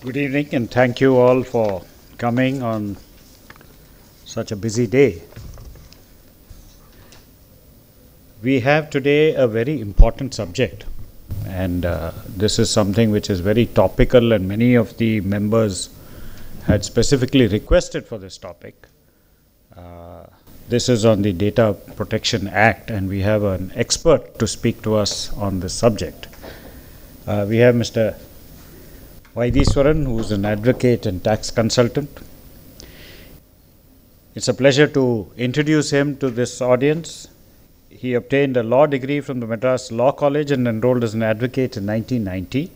Good evening, and thank you all for coming on such a busy day. We have today a very important subject, and uh, this is something which is very topical, and many of the members had specifically requested for this topic. Uh, this is on the Data Protection Act, and we have an expert to speak to us on this subject. Uh, we have Mr. Vaitheeswaran, who is an advocate and tax consultant. It's a pleasure to introduce him to this audience. He obtained a law degree from the Madras Law College and enrolled as an advocate in 1990.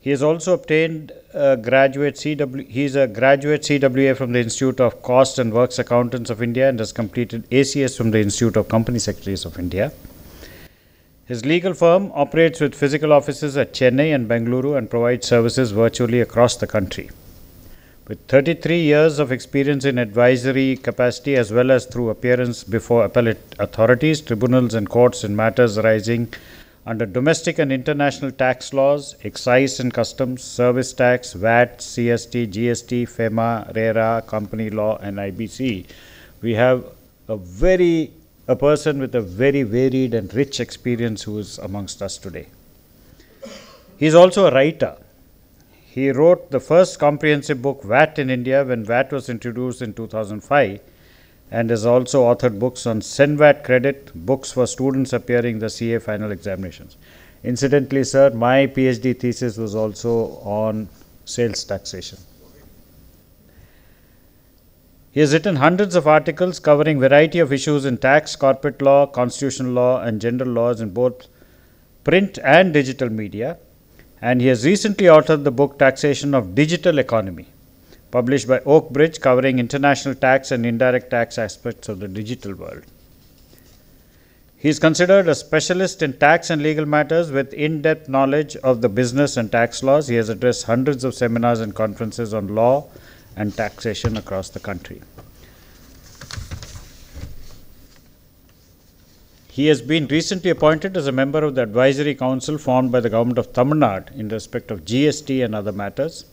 He has also obtained a graduate CW. He is a graduate CWA from the Institute of Cost and Works Accountants of India and has completed ACS from the Institute of Company Secretaries of India. His legal firm operates with physical offices at Chennai and Bengaluru and provides services virtually across the country. With 33 years of experience in advisory capacity as well as through appearance before appellate authorities, tribunals, and courts in matters arising under domestic and international tax laws, excise and customs, service tax, VAT, CST, GST, FEMA, RERA, company law, and IBC, we have a very a person with a very varied and rich experience who is amongst us today. He is also a writer. He wrote the first comprehensive book, VAT in India, when VAT was introduced in 2005, and has also authored books on CENVAT credit, books for students appearing the CA final examinations. Incidentally, sir, my PhD thesis was also on sales taxation. He has written hundreds of articles covering variety of issues in tax, corporate law, constitutional law, and general laws in both print and digital media. And he has recently authored the book Taxation of Digital Economy, published by Oakbridge, covering international tax and indirect tax aspects of the digital world. He is considered a specialist in tax and legal matters with in depth knowledge of the business and tax laws. He has addressed hundreds of seminars and conferences on law and taxation across the country. He has been recently appointed as a member of the advisory council formed by the government of Tamil Nadu in respect of GST and other matters.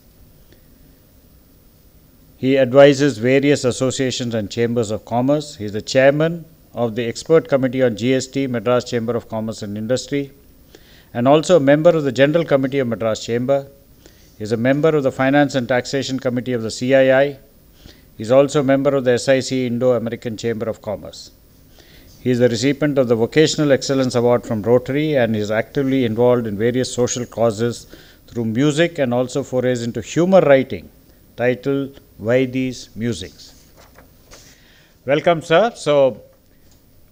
He advises various associations and chambers of commerce. He is the chairman of the expert committee on GST, Madras Chamber of Commerce and Industry, and also a member of the general committee of Madras Chamber. He is a member of the Finance and Taxation Committee of the CII. He is also a member of the SIC Indo American Chamber of Commerce. He is the recipient of the Vocational Excellence Award from Rotary and is actively involved in various social causes through music and also forays into humor writing titled Vaidi's Musings. Welcome, sir. So,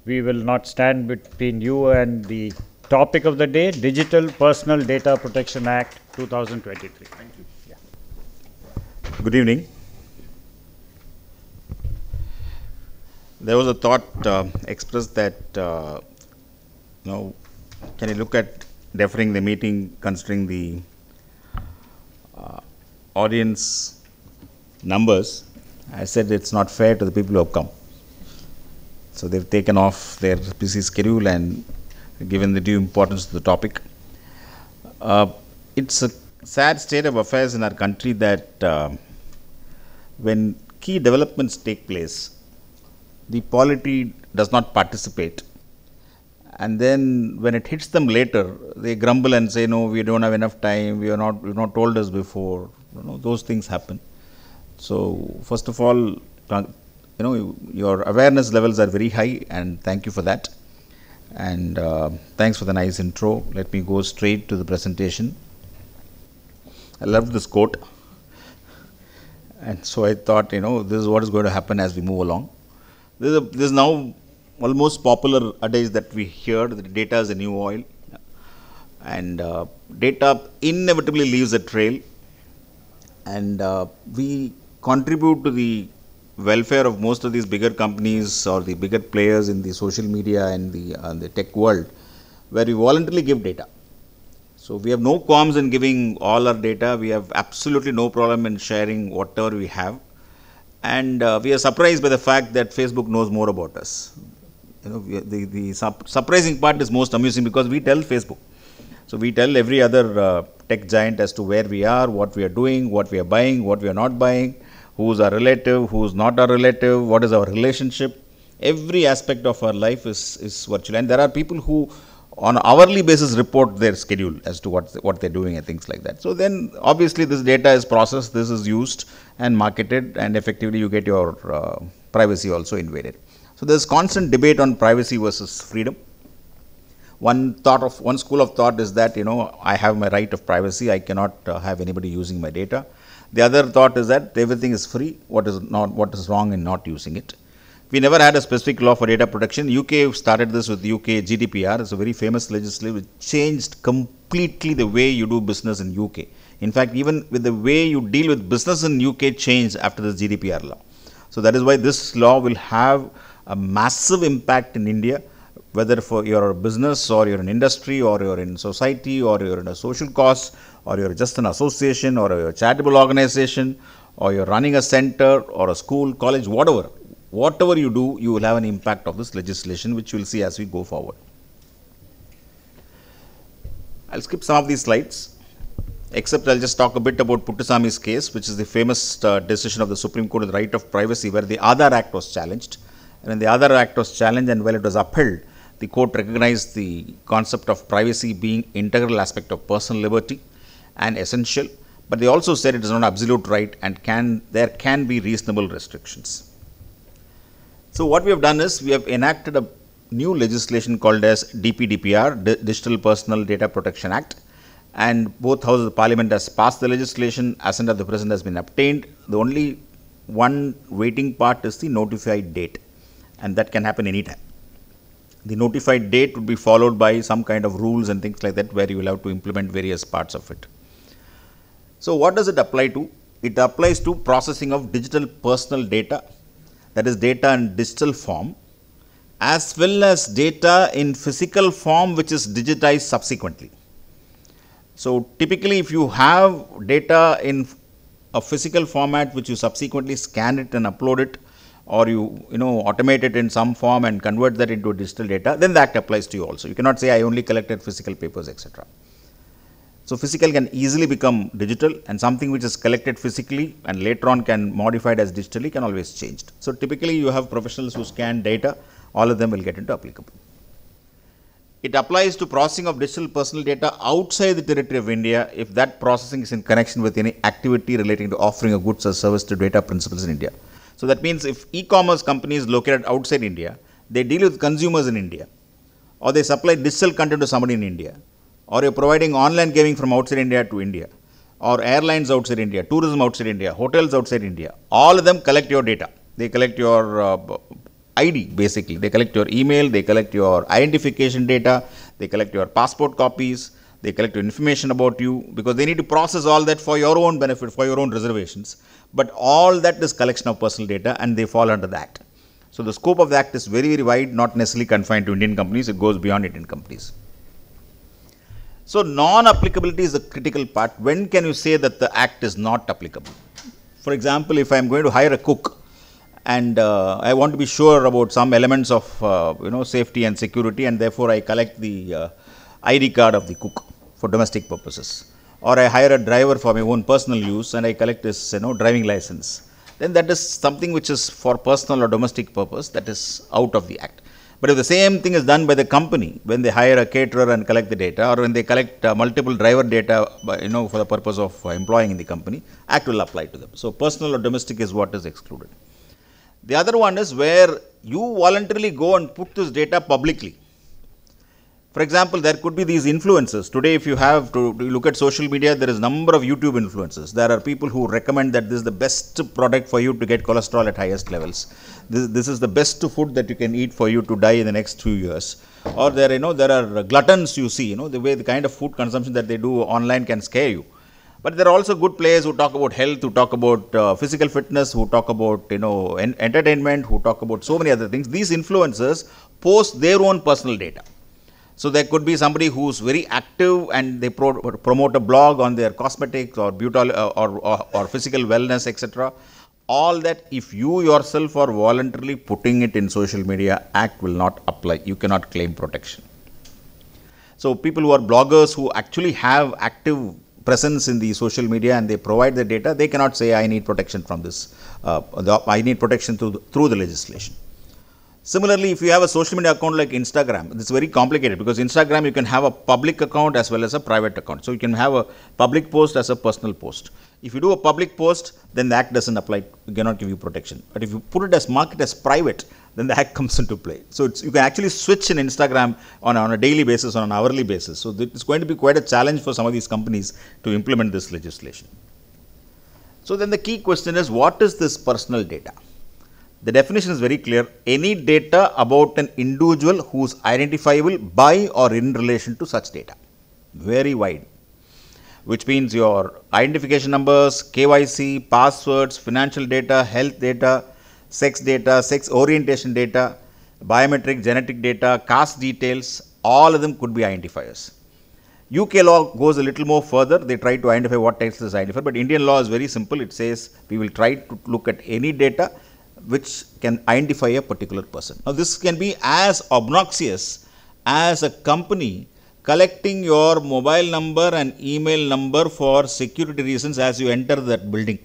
we will not stand between you and the topic of the day Digital Personal Data Protection Act 2023. Thank you. Yeah. Good evening. There was a thought uh, expressed that, uh, you know, can you look at deferring the meeting considering the uh, audience numbers? I said it's not fair to the people who have come. So they've taken off their busy schedule and given the due importance to the topic. Uh, it's a sad state of affairs in our country that uh, when key developments take place, the polity does not participate. And then when it hits them later, they grumble and say, "No, we don't have enough time. We are not. You've not told us before." You know, those things happen. So first of all, you know, your awareness levels are very high, and thank you for that. And uh, thanks for the nice intro. Let me go straight to the presentation. I loved this quote. And so I thought, you know, this is what is going to happen as we move along. This is, a, this is now almost popular adage that we hear that data is a new oil. And uh, data inevitably leaves a trail. And uh, we contribute to the welfare of most of these bigger companies or the bigger players in the social media and the, uh, the tech world where we voluntarily give data. So we have no qualms in giving all our data. We have absolutely no problem in sharing whatever we have. And uh, we are surprised by the fact that Facebook knows more about us. You know, the, the surprising part is most amusing because we tell Facebook. So we tell every other uh, tech giant as to where we are, what we are doing, what we are buying, what we are not buying, who's our relative, who's not our relative, what is our relationship. Every aspect of our life is, is virtual. And there are people who on hourly basis report their schedule as to what what they're doing and things like that. So then obviously this data is processed, this is used and marketed, and effectively you get your uh, privacy also invaded. So there's constant debate on privacy versus freedom. One thought of one school of thought is that you know I have my right of privacy, I cannot uh, have anybody using my data. The other thought is that everything is free. What is not what is wrong in not using it? We never had a specific law for data protection. UK started this with UK GDPR. It's a very famous legislation which changed completely the way you do business in UK. In fact, even with the way you deal with business in UK changed after the GDPR law. So that is why this law will have a massive impact in India, whether for your business or you're in industry or you're in society or you're in a social cause or you're just an association or a charitable organization or you're running a center or a school, college, whatever whatever you do, you will have an impact of this legislation, which you will see as we go forward. I'll skip some of these slides, except I'll just talk a bit about Puttaswamy's case, which is the famous uh, decision of the Supreme Court of the right of privacy, where the Aadhaar Act was challenged. And when the Aadhaar Act was challenged and when it was upheld, the court recognized the concept of privacy being integral aspect of personal liberty and essential, but they also said it is not absolute right and can there can be reasonable restrictions. So what we have done is we have enacted a new legislation called as DPDPR, D Digital Personal Data Protection Act, and both houses of parliament has passed the legislation, assent of the president has been obtained. The only one waiting part is the notified date, and that can happen anytime. The notified date would be followed by some kind of rules and things like that, where you will have to implement various parts of it. So, what does it apply to? It applies to processing of digital personal data that is data in digital form as well as data in physical form which is digitized subsequently. So, typically if you have data in a physical format which you subsequently scan it and upload it or you you know automate it in some form and convert that into digital data then the act applies to you also. You cannot say I only collected physical papers etc. So, physical can easily become digital and something which is collected physically and later on can modified as digitally can always changed. So, typically you have professionals who scan data, all of them will get into applicable. It applies to processing of digital personal data outside the territory of India if that processing is in connection with any activity relating to offering a goods or service to data principals in India. So, that means if e-commerce companies located outside India, they deal with consumers in India or they supply digital content to somebody in India or you're providing online gaming from outside India to India, or airlines outside India, tourism outside India, hotels outside India, all of them collect your data. They collect your uh, ID basically. They collect your email, they collect your identification data, they collect your passport copies, they collect your information about you because they need to process all that for your own benefit, for your own reservations. But all that is collection of personal data and they fall under the Act. So the scope of the Act is very, very wide, not necessarily confined to Indian companies, it goes beyond Indian companies. So, non-applicability is a critical part. When can you say that the act is not applicable? For example, if I am going to hire a cook and uh, I want to be sure about some elements of uh, you know safety and security, and therefore I collect the uh, ID card of the cook for domestic purposes, or I hire a driver for my own personal use and I collect his you know driving license, then that is something which is for personal or domestic purpose that is out of the act. But if the same thing is done by the company when they hire a caterer and collect the data or when they collect uh, multiple driver data you know for the purpose of uh, employing in the company, act will apply to them. So personal or domestic is what is excluded. The other one is where you voluntarily go and put this data publicly for example, there could be these influences. Today, if you have to, look at social media, there is a number of YouTube influencers. There are people who recommend that this is the best product for you to get cholesterol at highest levels. This, this is the best food that you can eat for you to die in the next few years. Or there, you know, there are gluttons you see, you know, the way the kind of food consumption that they do online can scare you. But there are also good players who talk about health, who talk about uh, physical fitness, who talk about you know en entertainment, who talk about so many other things. These influencers post their own personal data. So there could be somebody who's very active and they pro promote a blog on their cosmetics or beauty uh, or, or, or, physical wellness, etc. All that, if you yourself are voluntarily putting it in social media, Act will not apply. You cannot claim protection. So people who are bloggers who actually have active presence in the social media and they provide the data, they cannot say I need protection from this. Uh, I need protection through the, through the legislation. Similarly, if you have a social media account like Instagram, it's very complicated because Instagram you can have a public account as well as a private account. So you can have a public post as a personal post. If you do a public post, then the act doesn't apply, it cannot give you protection. But if you put it as market as private, then the act comes into play. So you can actually switch in Instagram on, on a daily basis, on an hourly basis. So it's going to be quite a challenge for some of these companies to implement this legislation. So then the key question is what is this personal data? The definition is very clear. Any data about an individual who is identifiable by or in relation to such data. Very wide. Which means your identification numbers, KYC, passwords, financial data, health data, sex data, sex orientation data, biometric, genetic data, caste details, all of them could be identifiers. UK law goes a little more further. They try to identify what text is identified, but Indian law is very simple. It says we will try to look at any data which can identify a particular person. Now, this can be as obnoxious as a company collecting your mobile number and email number for security reasons as you enter that building.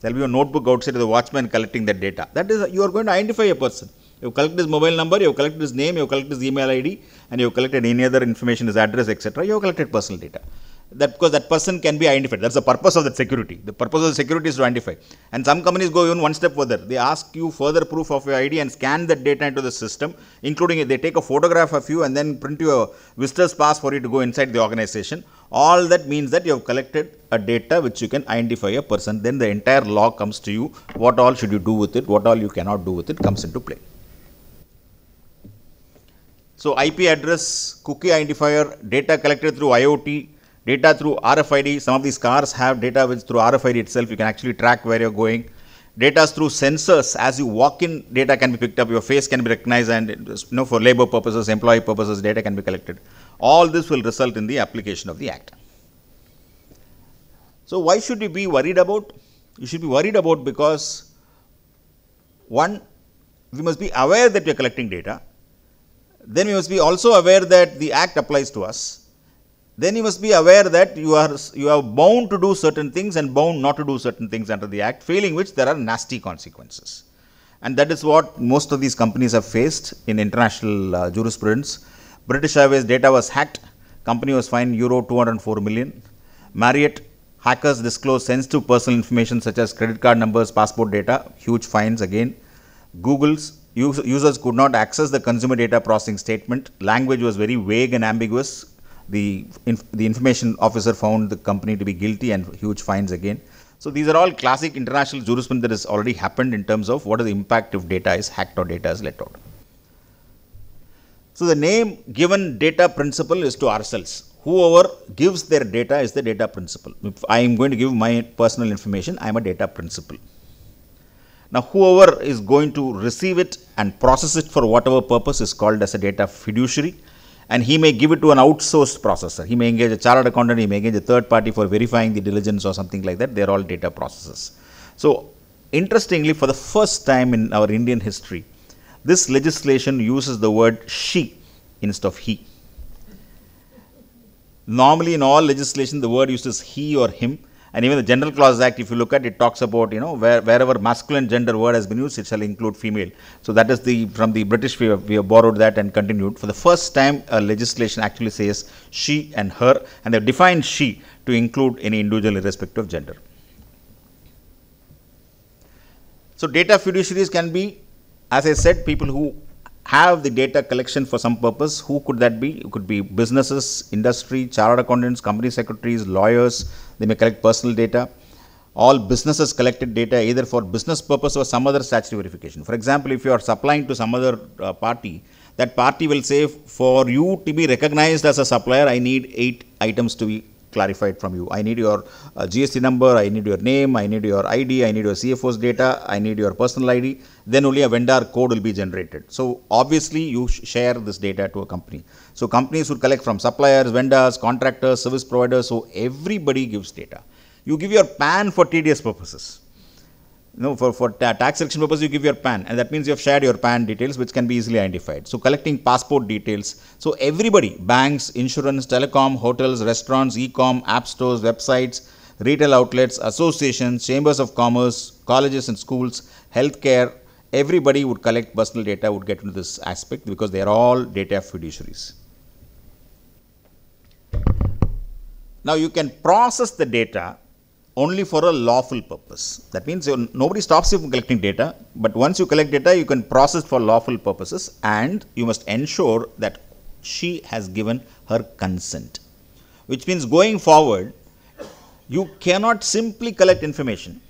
There will be a notebook outside of the watchman collecting that data. That is, you are going to identify a person. You have collected his mobile number, you have collected his name, you have collected his email ID, and you have collected any other information, his address, etc. You have collected personal data that because that person can be identified. That's the purpose of that security. The purpose of the security is to identify. And some companies go even one step further. They ask you further proof of your ID and scan that data into the system, including they take a photograph of you and then print you a visitor's pass for you to go inside the organization. All that means that you have collected a data which you can identify a person. Then the entire law comes to you. What all should you do with it? What all you cannot do with it comes into play. So IP address, cookie identifier, data collected through IoT, data through RFID. Some of these cars have data which through RFID itself you can actually track where you're going. Data through sensors. As you walk in, data can be picked up. Your face can be recognized, and you know for labor purposes, employee purposes, data can be collected. All this will result in the application of the act. So why should you be worried about? You should be worried about because one, we must be aware that we are collecting data. Then we must be also aware that the act applies to us then you must be aware that you are you are bound to do certain things and bound not to do certain things under the act failing which there are nasty consequences. And that is what most of these companies have faced in international uh, jurisprudence. British airways data was hacked. Company was fined euro 204 million. Marriott hackers disclosed sensitive personal information such as credit card numbers passport data huge fines again. Google's users could not access the consumer data processing statement. Language was very vague and ambiguous the, inf the information officer found the company to be guilty and huge fines again. So these are all classic international jurisprudence that has already happened in terms of what is the impact if data is hacked or data is let out. So the name given data principal is to ourselves. Whoever gives their data is the data principal. If I am going to give my personal information, I am a data principal. Now, whoever is going to receive it and process it for whatever purpose is called as a data fiduciary and he may give it to an outsourced processor. He may engage a chartered accountant, he may engage a third party for verifying the diligence or something like that. They are all data processes. So, interestingly, for the first time in our Indian history, this legislation uses the word she instead of he. Normally, in all legislation, the word uses he or him and even the General Clause Act, if you look at it, talks about, you know, where, wherever masculine gender word has been used, it shall include female. So that is the, from the British, we have, we have borrowed that and continued. For the first time, a legislation actually says she and her, and they've defined she to include any individual irrespective of gender. So data fiduciaries can be, as I said, people who have the data collection for some purpose. Who could that be? It could be businesses, industry, chartered accountants, company secretaries, lawyers. They may collect personal data. All businesses collected data either for business purpose or some other statutory verification. For example, if you are supplying to some other uh, party, that party will say, for you to be recognized as a supplier, I need eight items to be clarified from you. I need your uh, GST number, I need your name, I need your ID, I need your CFO's data, I need your personal ID. Then only a vendor code will be generated. So obviously you sh share this data to a company. So companies would collect from suppliers, vendors, contractors, service providers. So everybody gives data. You give your PAN for TDS purposes. Know, for, for ta- tax selection purpose, you give your PAN, and that means you have shared your PAN details, which can be easily identified. So, collecting passport details. So, everybody, banks, insurance, telecom, hotels, restaurants, e-com, app stores, websites, retail outlets, associations, chambers of commerce, colleges and schools, healthcare, everybody would collect personal data, would get into this aspect because they are all data fiduciaries. Now, you can process the data only for a lawful purpose. That means uh, nobody stops you from collecting data, but once you collect data, you can process for lawful purposes and you must ensure that she has given her consent. Which means going forward, you cannot simply collect information.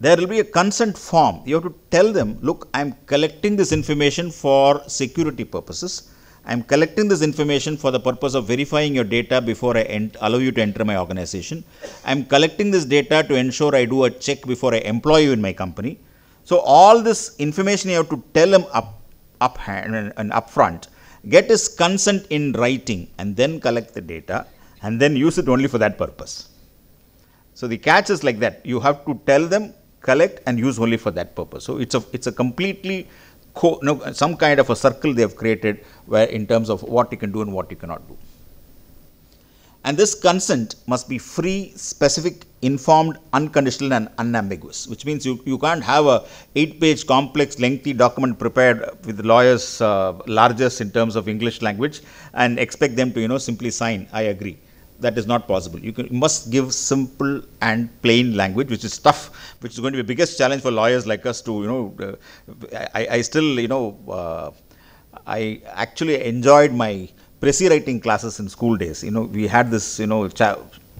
There will be a consent form. You have to tell them, look, I am collecting this information for security purposes I am collecting this information for the purpose of verifying your data before I allow you to enter my organization. I am collecting this data to ensure I do a check before I employ you in my company. So all this information you have to tell him up, up hand and upfront. Get his consent in writing and then collect the data and then use it only for that purpose. So the catch is like that. You have to tell them, collect and use only for that purpose. So it's a it's a completely co- no, some kind of a circle they have created where in terms of what you can do and what you cannot do. And this consent must be free, specific, informed, unconditional and unambiguous, which means you, you can't have a eight-page complex, lengthy document prepared with lawyers' uh, largest in terms of English language and expect them to, you know, simply sign, I agree that is not possible. You, can, you, must give simple and plain language, which is tough, which is going to be the biggest challenge for lawyers like us to, you know, uh, I, I, still, you know, uh, I actually enjoyed my precis writing classes in school days. You know, we had this, you know,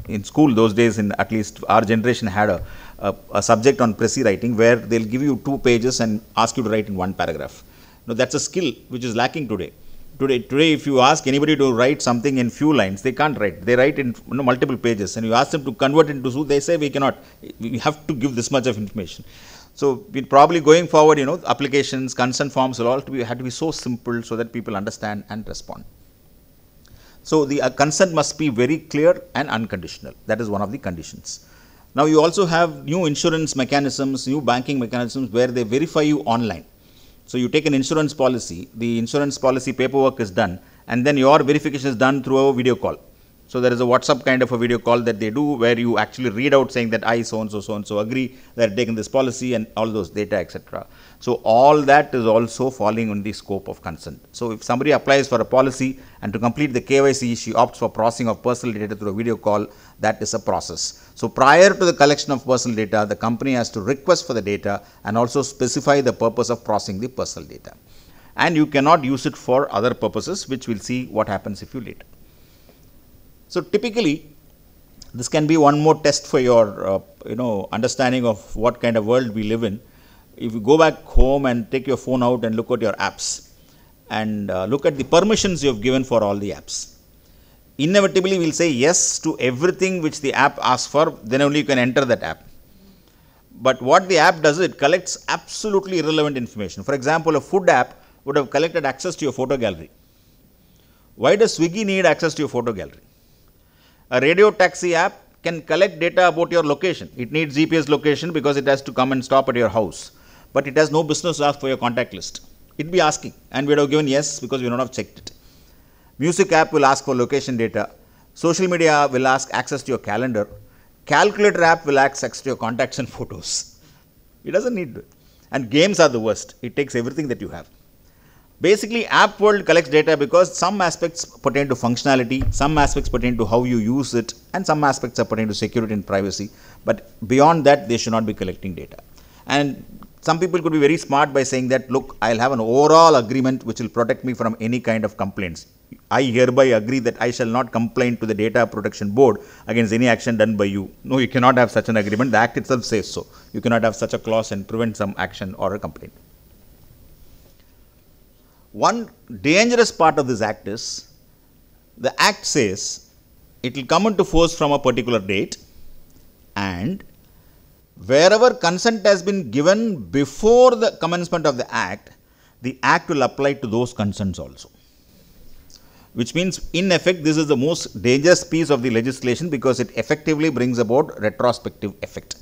in school those days, in at least our generation had a, a, a subject on precis writing where they'll give you two pages and ask you to write in one paragraph. Now, that's a skill which is lacking today today today if you ask anybody to write something in few lines they can't write. They write in you know, multiple pages. And you ask them to convert into Zoom they say we cannot. We have to give this much of information. So we probably going forward you know applications consent forms will all to be had to be so simple so that people understand and respond. So the uh, consent must be very clear and unconditional. That is one of the conditions. Now you also have new insurance mechanisms new banking mechanisms where they verify you online so you take an insurance policy, the insurance policy paperwork is done, and then your verification is done through a video call. So there is a WhatsApp kind of a video call that they do where you actually read out saying that I so and so so and so agree that I've taken this policy and all those data etc. So all that is also falling in the scope of consent. So if somebody applies for a policy and to complete the KYC, she opts for processing of personal data through a video call, that is a process. So prior to the collection of personal data, the company has to request for the data and also specify the purpose of processing the personal data. And you cannot use it for other purposes, which we'll see what happens if you later. So typically, this can be one more test for your, uh, you know, understanding of what kind of world we live in if you go back home and take your phone out and look at your apps and uh, look at the permissions you have given for all the apps inevitably we'll say yes to everything which the app asks for then only you can enter that app. But what the app does is it collects absolutely irrelevant information. For example a food app would have collected access to your photo gallery. Why does swiggy need access to your photo gallery? A radio taxi app can collect data about your location. It needs gps location because it has to come and stop at your house but it has no business to ask for your contact list. It'd be asking, and we'd have given yes because we don't have checked it. Music app will ask for location data. Social media will ask access to your calendar. Calculator app will ask access to your contacts and photos. It doesn't need it. And games are the worst. It takes everything that you have. Basically, app world collects data because some aspects pertain to functionality, some aspects pertain to how you use it, and some aspects are pertain to security and privacy. But beyond that, they should not be collecting data. And some people could be very smart by saying that, look, I'll have an overall agreement which will protect me from any kind of complaints. I hereby agree that I shall not complain to the Data Protection Board against any action done by you. No, you cannot have such an agreement. The Act itself says so. You cannot have such a clause and prevent some action or a complaint. One dangerous part of this Act is the Act says it will come into force from a particular date and wherever consent has been given before the commencement of the act, the act will apply to those consents also. Which means, in effect, this is the most dangerous piece of the legislation because it effectively brings about retrospective effect.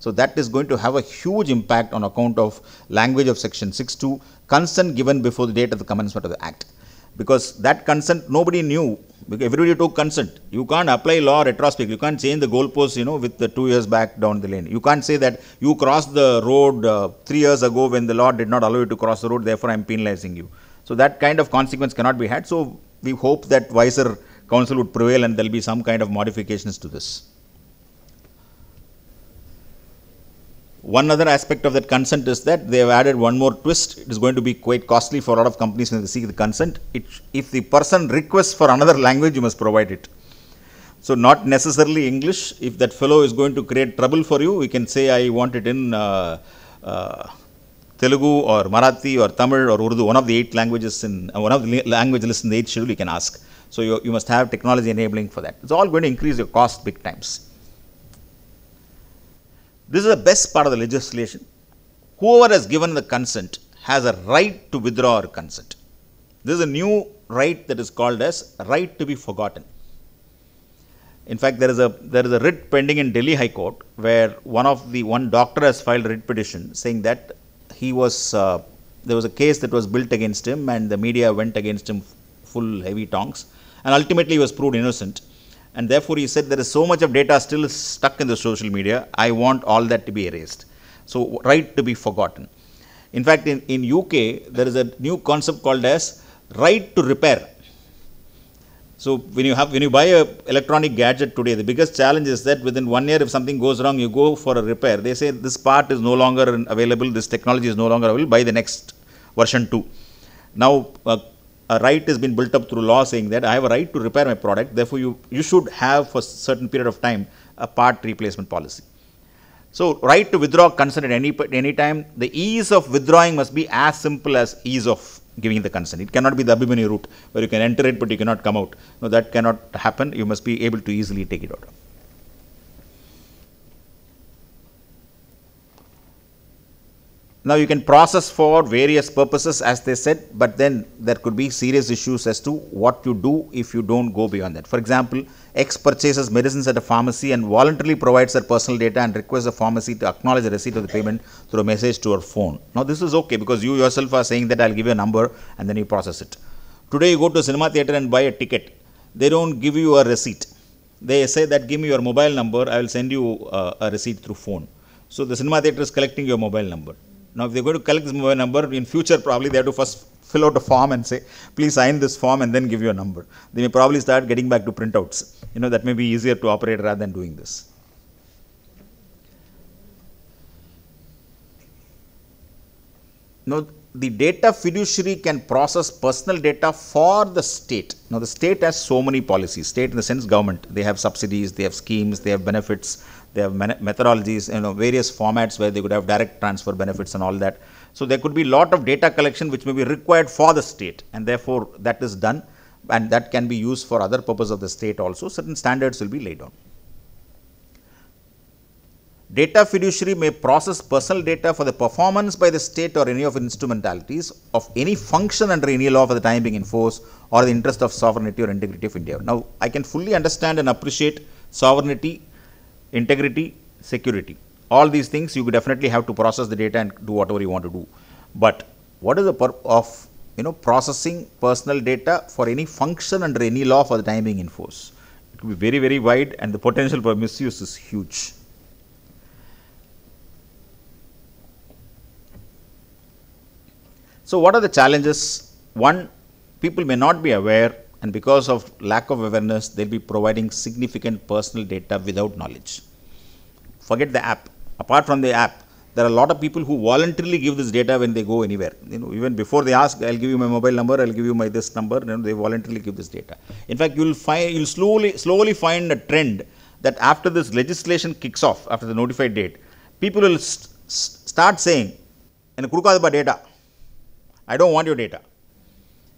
So that is going to have a huge impact on account of language of section 6.2, consent given before the date of the commencement of the act. Because that consent, nobody knew, everybody took consent. You can't apply law retrospectively, you can't change the goalposts, you know, with the two years back down the lane. You can't say that you crossed the road uh, three years ago when the law did not allow you to cross the road, therefore I'm penalizing you. So that kind of consequence cannot be had. So we hope that wiser counsel would prevail and there will be some kind of modifications to this. One other aspect of that consent is that they have added one more twist. It is going to be quite costly for a lot of companies when they seek the consent. It, if the person requests for another language, you must provide it. So not necessarily English. If that fellow is going to create trouble for you, we can say I want it in uh, uh, Telugu or Marathi or Tamil or Urdu, one of the eight languages in uh, one of the language lists in the eighth schedule. You can ask. So you, you must have technology enabling for that. It's all going to increase your cost big times. This is the best part of the legislation. Whoever has given the consent has a right to withdraw or consent. This is a new right that is called as right to be forgotten. In fact, there is a there is a writ pending in Delhi High Court where one of the one doctor has filed a writ petition saying that he was uh, there was a case that was built against him and the media went against him full heavy tongs and ultimately he was proved innocent and therefore he said there is so much of data still stuck in the social media i want all that to be erased. So right to be forgotten. In fact in, in uk there is a new concept called as right to repair. So when you have when you buy a electronic gadget today the biggest challenge is that within one year if something goes wrong you go for a repair. They say this part is no longer available this technology is no longer available buy the next version 2 now uh, a right has been built up through law saying that I have a right to repair my product, therefore you, you should have for a certain period of time a part replacement policy. So right to withdraw consent at any, any time, the ease of withdrawing must be as simple as ease of giving the consent. It cannot be the Abhimanyu route where you can enter it but you cannot come out. No, that cannot happen. You must be able to easily take it out. Now you can process for various purposes as they said, but then there could be serious issues as to what you do if you don't go beyond that. For example, X purchases medicines at a pharmacy and voluntarily provides their personal data and requests the pharmacy to acknowledge the receipt of the payment through a message to her phone. Now this is okay because you yourself are saying that I'll give you a number and then you process it. Today you go to a cinema theater and buy a ticket. They don't give you a receipt. They say that give me your mobile number, I will send you uh, a receipt through phone. So the cinema theater is collecting your mobile number. Now, if they're going to collect this mobile number, in future probably they have to first fill out a form and say, please sign this form and then give you a number. They may probably start getting back to printouts. You know, that may be easier to operate rather than doing this. Now, the data fiduciary can process personal data for the state. Now, the state has so many policies. State in the sense government. They have subsidies, they have schemes, they have benefits, they have methodologies, you know, various formats where they could have direct transfer benefits and all that. So there could be lot of data collection which may be required for the state and therefore that is done and that can be used for other purpose of the state also. Certain standards will be laid down. Data fiduciary may process personal data for the performance by the state or any of instrumentalities of any function under any law for the time being in force or the interest of sovereignty or integrity of India. Now, I can fully understand and appreciate sovereignty integrity, security. All these things you definitely have to process the data and do whatever you want to do. But what is the purpose of you know processing personal data for any function under any law for the time being in force? It could be very very wide and the potential for misuse is huge. So what are the challenges? One, people may not be aware and because of lack of awareness, they'll be providing significant personal data without knowledge. Forget the app. Apart from the app, there are a lot of people who voluntarily give this data when they go anywhere. You know, even before they ask, I'll give you my mobile number, I'll give you my this number, you know, they voluntarily give this data. In fact, you'll find, you'll slowly, slowly find a trend that after this legislation kicks off, after the notified date, people will st start saying, data. I don't want your data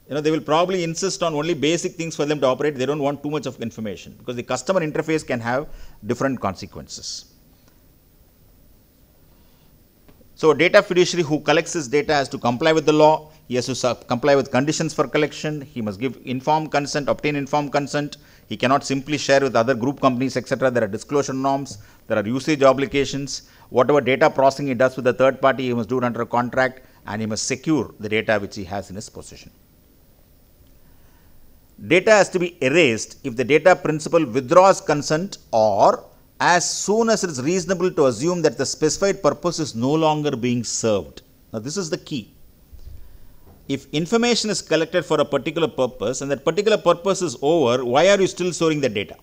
you know, they will probably insist on only basic things for them to operate. They don't want too much of information because the customer interface can have different consequences. So, data fiduciary who collects his data has to comply with the law. He has to comply with conditions for collection. He must give informed consent, obtain informed consent. He cannot simply share with other group companies, etc. There are disclosure norms, there are usage obligations. Whatever data processing he does with a third party, he must do it under a contract and he must secure the data which he has in his possession. Data has to be erased if the data principal withdraws consent or as soon as it is reasonable to assume that the specified purpose is no longer being served. Now, this is the key. If information is collected for a particular purpose and that particular purpose is over, why are you still storing the data?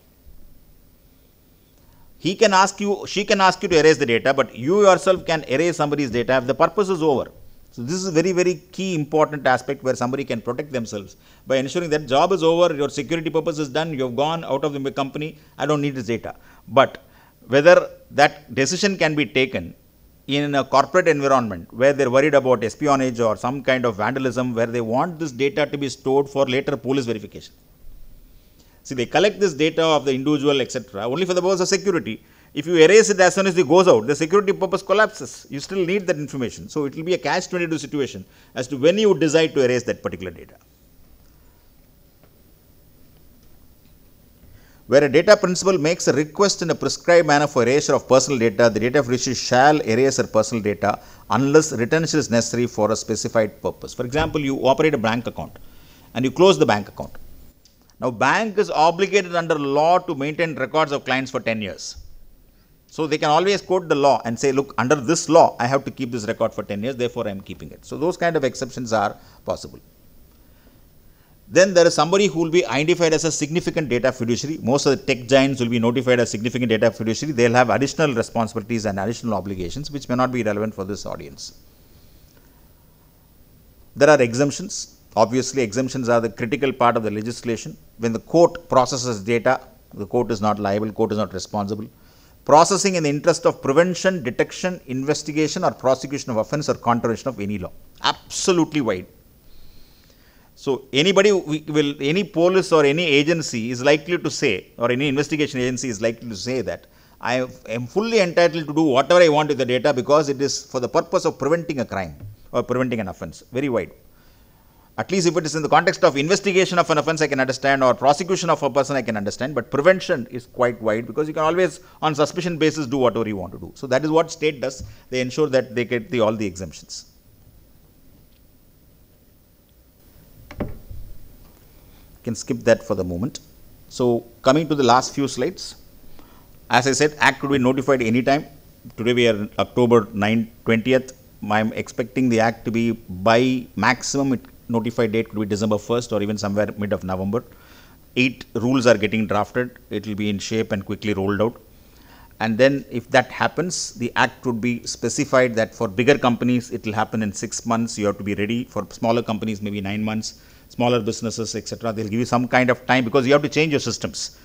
He can ask you, she can ask you to erase the data, but you yourself can erase somebody's data if the purpose is over. So, this is a very, very key important aspect where somebody can protect themselves by ensuring that job is over, your security purpose is done, you have gone out of the company, I don't need this data. But whether that decision can be taken in a corporate environment where they're worried about espionage or some kind of vandalism where they want this data to be stored for later police verification. See, they collect this data of the individual, etc., only for the purpose of security. If you erase it as soon as it goes out, the security purpose collapses. You still need that information. So, it will be a catch 22 situation as to when you decide to erase that particular data. Where a data principal makes a request in a prescribed manner for erasure of personal data, the data fiduciary shall erase her personal data unless retention is necessary for a specified purpose. For example, you operate a bank account and you close the bank account. Now, bank is obligated under law to maintain records of clients for 10 years. So, they can always quote the law and say, look, under this law, I have to keep this record for 10 years, therefore, I am keeping it. So, those kind of exceptions are possible. Then there is somebody who will be identified as a significant data fiduciary. Most of the tech giants will be notified as significant data fiduciary. They'll have additional responsibilities and additional obligations which may not be relevant for this audience. There are exemptions. Obviously, exemptions are the critical part of the legislation. When the court processes data, the court is not liable, court is not responsible. Processing in the interest of prevention, detection, investigation or prosecution of offense or contravention of any law. Absolutely wide. So, anybody will, any police or any agency is likely to say, or any investigation agency is likely to say that I am fully entitled to do whatever I want with the data because it is for the purpose of preventing a crime or preventing an offense. Very wide. At least if it is in the context of investigation of an offense, I can understand, or prosecution of a person, I can understand. But prevention is quite wide because you can always, on suspicion basis, do whatever you want to do. So that is what state does. They ensure that they get the, all the exemptions. can skip that for the moment. So, coming to the last few slides, as I said, Act could be notified anytime. Today we are October 9, 20th. I am expecting the Act to be by maximum notified date could be December 1st or even somewhere mid of November. Eight rules are getting drafted. It will be in shape and quickly rolled out. And then if that happens, the Act would be specified that for bigger companies, it will happen in six months. You have to be ready. For smaller companies, maybe nine months smaller businesses, etc. They'll give you some kind of time because you have to change your systems.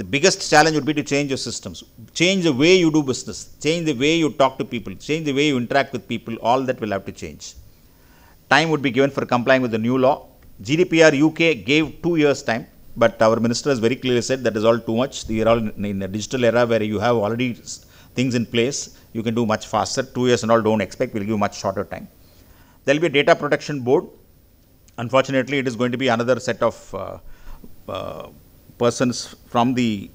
The biggest challenge would be to change your systems, change the way you do business, change the way you talk to people, change the way you interact with people, all that will have to change. Time would be given for complying with the new law. GDPR UK gave two years' time, but our minister has very clearly said that is all too much. We are all in a digital era where you have already things in place, you can do much faster. Two years and all don't expect, we'll give much shorter time. There will be a data protection board Unfortunately, it is going to be another set of uh, uh, persons from the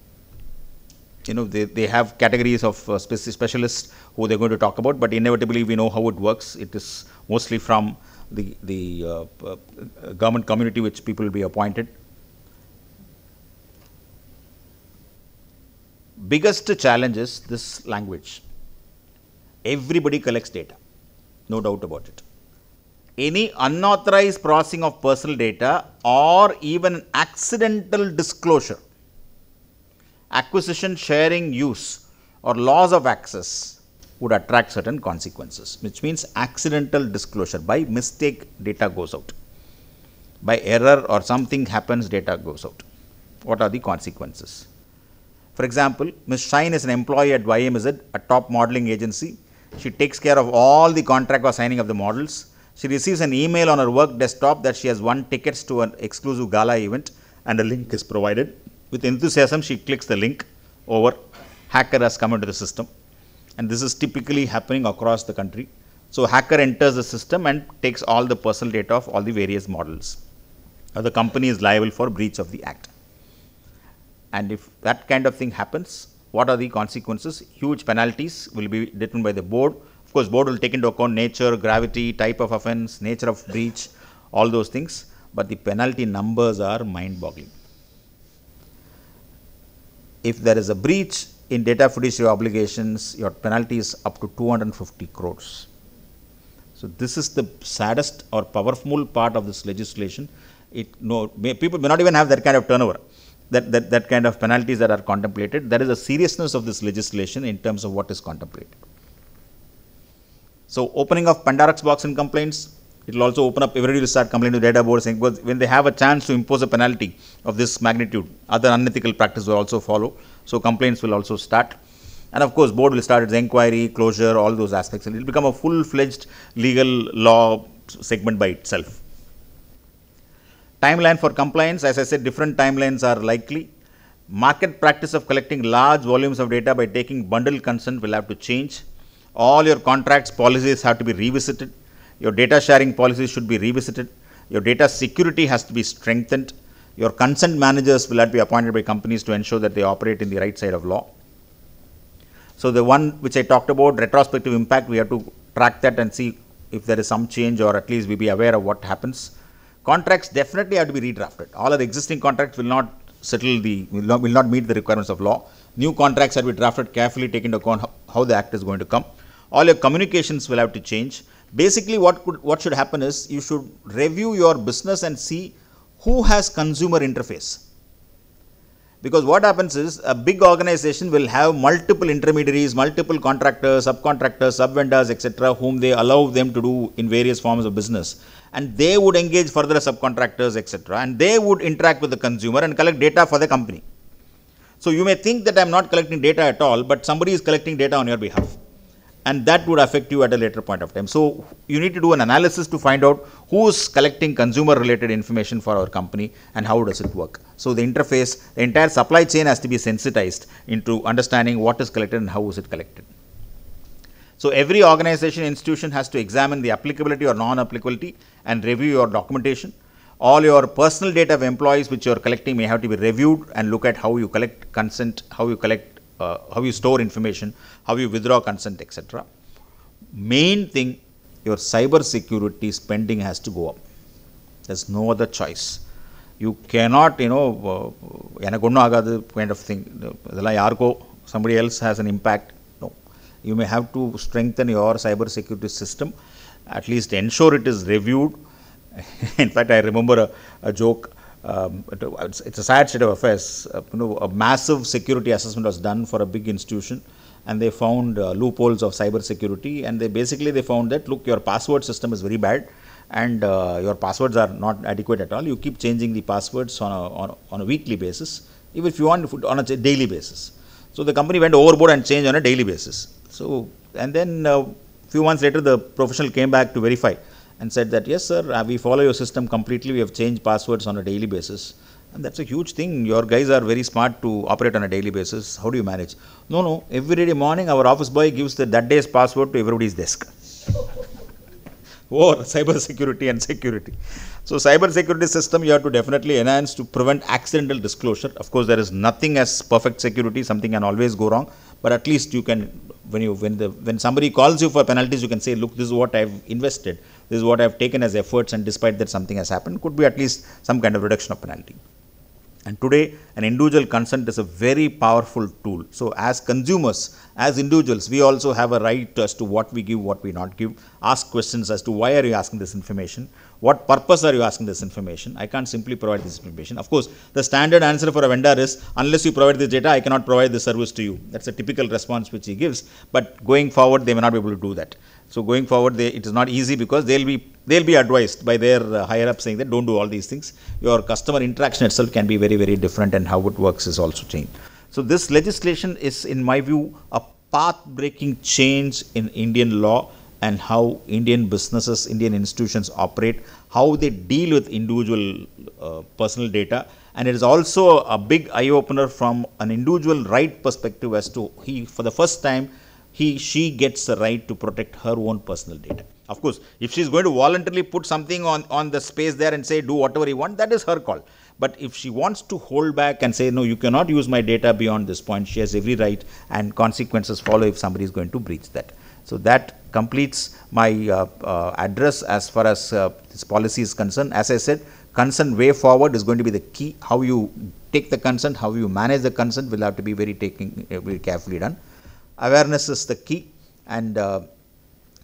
you know they, they have categories of uh, specialists who they're going to talk about but inevitably we know how it works it is mostly from the the uh, uh, government community which people will be appointed. Biggest challenge is this language. Everybody collects data no doubt about it. Any unauthorized processing of personal data or even accidental disclosure, acquisition, sharing, use or loss of access would attract certain consequences, which means accidental disclosure by mistake data goes out. By error or something happens, data goes out. What are the consequences? For example, Ms. Shine is an employee at YMZ, a top modeling agency. She takes care of all the contract or signing of the models she receives an email on her work desktop that she has won tickets to an exclusive gala event and a link is provided. With enthusiasm, she clicks the link over. Hacker has come into the system and this is typically happening across the country. So, hacker enters the system and takes all the personal data of all the various models. Now, the company is liable for breach of the act. And if that kind of thing happens, what are the consequences? Huge penalties will be determined by the board. Of course, board will take into account nature, gravity, type of offense, nature of breach, all those things. But the penalty numbers are mind-boggling. If there is a breach in data fiduciary obligations, your penalty is up to 250 crores. So this is the saddest or powerful part of this legislation. It no may, people may not even have that kind of turnover, that, that that kind of penalties that are contemplated. That is the seriousness of this legislation in terms of what is contemplated. So opening of Pandora's box in complaints, it will also open up. Everybody will start complaining to data boards because when they have a chance to impose a penalty of this magnitude, other unethical practice will also follow. So complaints will also start. And of course, board will start its inquiry, closure, all those aspects, and it will become a full-fledged legal law segment by itself. Timeline for compliance, as I said, different timelines are likely. Market practice of collecting large volumes of data by taking bundle consent will have to change. All your contracts policies have to be revisited. Your data sharing policies should be revisited. Your data security has to be strengthened. Your consent managers will have to be appointed by companies to ensure that they operate in the right side of law. So the one which I talked about, retrospective impact, we have to track that and see if there is some change or at least we be aware of what happens. Contracts definitely have to be redrafted. All of the existing contracts will not settle the, will not, will not meet the requirements of law. New contracts have to be drafted carefully, taking into account how, how the act is going to come. All your communications will have to change. Basically, what could, what should happen is you should review your business and see who has consumer interface because what happens is a big organization will have multiple intermediaries, multiple contractors, subcontractors, sub-vendors, etc., whom they allow them to do in various forms of business. And they would engage further subcontractors, etc., and they would interact with the consumer and collect data for the company. So you may think that I am not collecting data at all, but somebody is collecting data on your behalf and that would affect you at a later point of time. So you need to do an analysis to find out who is collecting consumer related information for our company and how does it work. So the interface, the entire supply chain has to be sensitized into understanding what is collected and how is it collected. So every organization institution has to examine the applicability or non-applicability and review your documentation. All your personal data of employees which you are collecting may have to be reviewed and look at how you collect consent, how you collect uh, how you store information, how you withdraw consent, etc. Main thing, your cyber security spending has to go up. There's no other choice. You cannot, you know, எனக்கு ஒன்றும் ஆகாது kind of thing. இதெல்லாம் யாருக்கோ somebody else has an impact. No. You may have to strengthen your cyber security system, at least ensure it is reviewed. In fact, I remember a, a joke um, it's, a sad state of affairs. Uh, you know, a massive security assessment was done for a big institution, and they found uh, loopholes of cyber security. And they basically they found that look, your password system is very bad, and uh, your passwords are not adequate at all. You keep changing the passwords on a, on on a weekly basis, even if you want to on a daily basis. So the company went overboard and changed on a daily basis. So and then a uh, few months later, the professional came back to verify and said that, yes, sir, uh, we follow your system completely. We have changed passwords on a daily basis. And that's a huge thing. Your guys are very smart to operate on a daily basis. How do you manage? No, no. Every day morning, our office boy gives the, that day's password to everybody's desk. or cyber security and security. So cyber security system you have to definitely enhance to prevent accidental disclosure. Of course, there is nothing as perfect security. Something can always go wrong, but at least you can when you when the when somebody calls you for penalties, you can say, look, this is what I've invested this is what I have taken as efforts and despite that something has happened, could be at least some kind of reduction of penalty. And today, an individual consent is a very powerful tool. So, as consumers, as individuals, we also have a right as to what we give, what we not give, ask questions as to why are you asking this information, what purpose are you asking this information? I can't simply provide this information. Of course, the standard answer for a vendor is unless you provide this data, I cannot provide this service to you. That's a typical response which he gives. But going forward, they may not be able to do that. So going forward, they, it is not easy because they'll be they'll be advised by their uh, higher up saying that don't do all these things. Your customer interaction itself can be very very different, and how it works is also changed. So this legislation is, in my view, a path-breaking change in Indian law and how Indian businesses, Indian institutions operate, how they deal with individual uh, personal data, and it is also a big eye opener from an individual right perspective as to he for the first time he she gets the right to protect her own personal data Of course, if she's going to voluntarily put something on, on the space there and say do whatever you want, that is her call. But if she wants to hold back and say, no, you cannot use my data beyond this point, she has every right and consequences follow if somebody is going to breach that. So that completes my uh, uh, address as far as uh, this policy is concerned. As I said, consent way forward is going to be the key. How you take the consent, how you manage the consent will have to be very taking uh, very carefully done. Awareness is the key, and uh,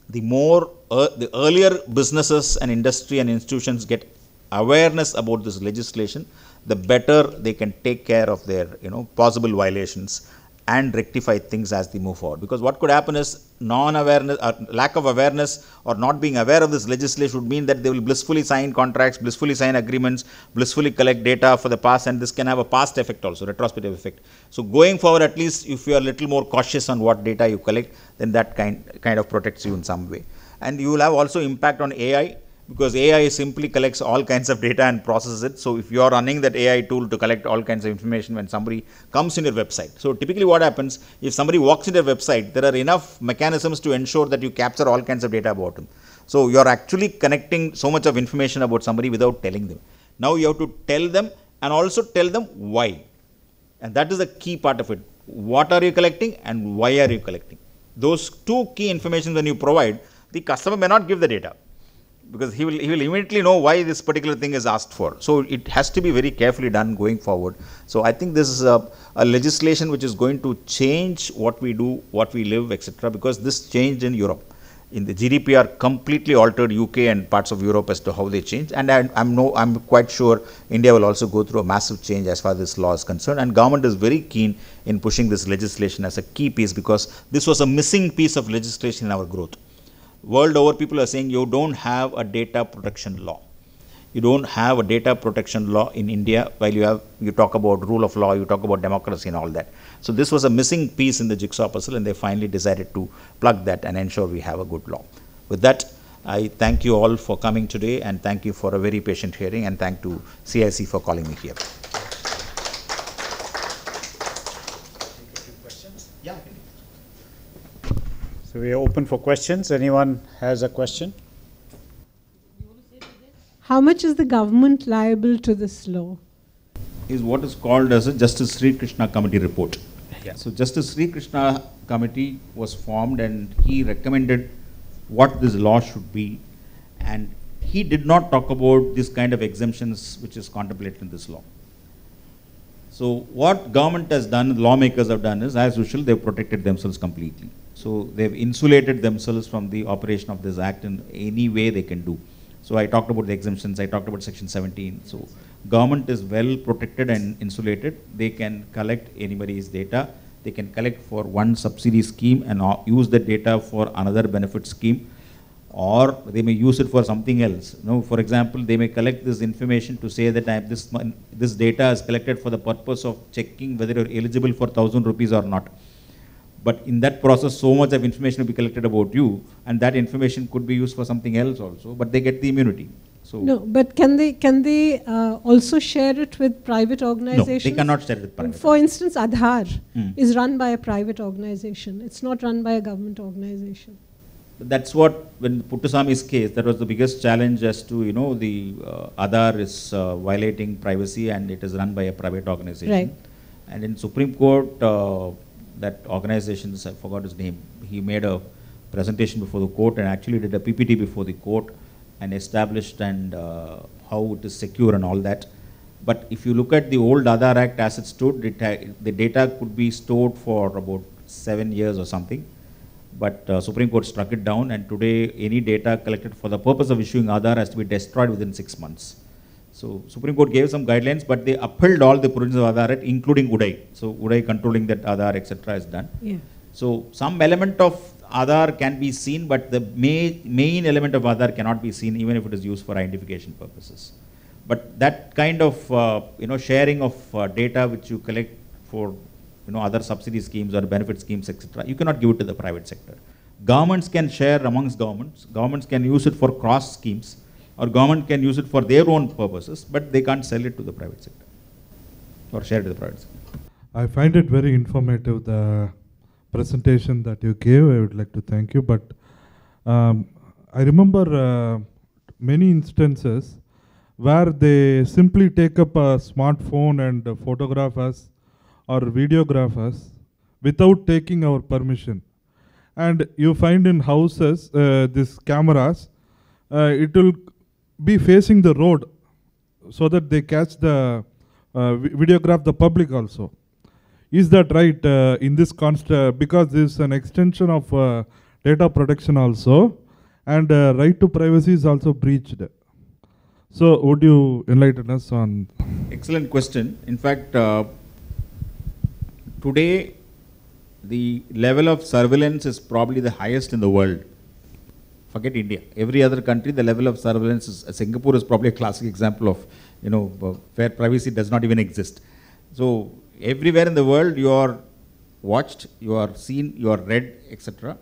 the more uh, the earlier businesses and industry and institutions get awareness about this legislation, the better they can take care of their you know possible violations and rectify things as they move forward. Because what could happen is non-awareness or lack of awareness or not being aware of this legislation would mean that they will blissfully sign contracts, blissfully sign agreements, blissfully collect data for the past, and this can have a past effect also, retrospective effect. So going forward, at least if you are a little more cautious on what data you collect, then that kind kind of protects you in some way. And you will have also impact on AI because AI simply collects all kinds of data and processes it. So if you are running that AI tool to collect all kinds of information when somebody comes in your website. So typically what happens, if somebody walks in your website, there are enough mechanisms to ensure that you capture all kinds of data about them. So you are actually connecting so much of information about somebody without telling them. Now you have to tell them and also tell them why. And that is the key part of it. What are you collecting and why are you collecting? Those two key information when you provide, the customer may not give the data because he will he will immediately know why this particular thing is asked for. So it has to be very carefully done going forward. So I think this is a, a legislation which is going to change what we do, what we live, etc. Because this changed in Europe. In the GDPR completely altered UK and parts of Europe as to how they changed, and I, am no I'm quite sure India will also go through a massive change as far as this law is concerned. And government is very keen in pushing this legislation as a key piece because this was a missing piece of legislation in our growth world over people are saying you don't have a data protection law. You don't have a data protection law in india while you have you talk about rule of law you talk about democracy and all that. So this was a missing piece in the jigsaw puzzle and they finally decided to plug that and ensure we have a good law. With that i thank you all for coming today and thank you for a very patient hearing and thank to cic for calling me here So we are open for questions. Anyone has a question? How much is the government liable to this law? Is what is called as a Justice Sri Krishna Committee report. Yeah. So Justice Sri Krishna Committee was formed and he recommended what this law should be and he did not talk about this kind of exemptions which is contemplated in this law. So what government has done, lawmakers have done is as usual they've protected themselves completely. So they've insulated themselves from the operation of this act in any way they can do. So I talked about the exemptions, I talked about section 17. So government is well protected and insulated. They can collect anybody's data. They can collect for one subsidy scheme and use the data for another benefit scheme or they may use it for something else. You know, for example, they may collect this information to say that I have this, this data is collected for the purpose of checking whether you're eligible for 1000 rupees or not. But in that process, so much of information will be collected about you, and that information could be used for something else also. But they get the immunity. So no, but can they can they uh, also share it with private organizations? No, they cannot share it with private. For instance, Aadhaar mm. is run by a private organization. It's not run by a government organization. That's what when Puttaswamy's case, that was the biggest challenge as to you know the uh, Aadhaar is uh, violating privacy and it is run by a private organization. Right. And in Supreme Court uh, that organization, I forgot his name, he made a presentation before the court and actually did a PPT before the court and established and uh, how it is secure and all that. But if you look at the old Aadhaar Act as it stood, the data could be stored for about seven years or something. But uh, Supreme Court struck it down and today any data collected for the purpose of issuing Aadhaar has to be destroyed within six months. So Supreme Court gave some guidelines, but they upheld all the provisions of Aadhaar, including UDAI. So UDAI controlling that Aadhaar, etc., is done. Yeah. So some element of Aadhaar can be seen, but the main, main element of Aadhaar cannot be seen, even if it is used for identification purposes. But that kind of uh, you know sharing of uh, data which you collect for you know other subsidy schemes or benefit schemes, etc., you cannot give it to the private sector. Governments can share amongst governments. Governments can use it for cross schemes or government can use it for their own purposes, but they can't sell it to the private sector or share it to the private sector. I find it very informative, the presentation that you gave. I would like to thank you, but um, I remember uh, many instances where they simply take up a smartphone and photograph us or videograph us without taking our permission. And you find in houses uh, these cameras, uh, it will be facing the road so that they catch the uh, videograph the public also. Is that right uh, in this const? Uh, because this is an extension of data protection also, and right to privacy is also breached. So, would you enlighten us on? Excellent question. In fact, uh, today the level of surveillance is probably the highest in the world. Forget India. Every other country, the level of surveillance is. uh, Singapore is probably a classic example of, you know, uh, where privacy does not even exist. So everywhere in the world, you are watched, you are seen, you are read, etc.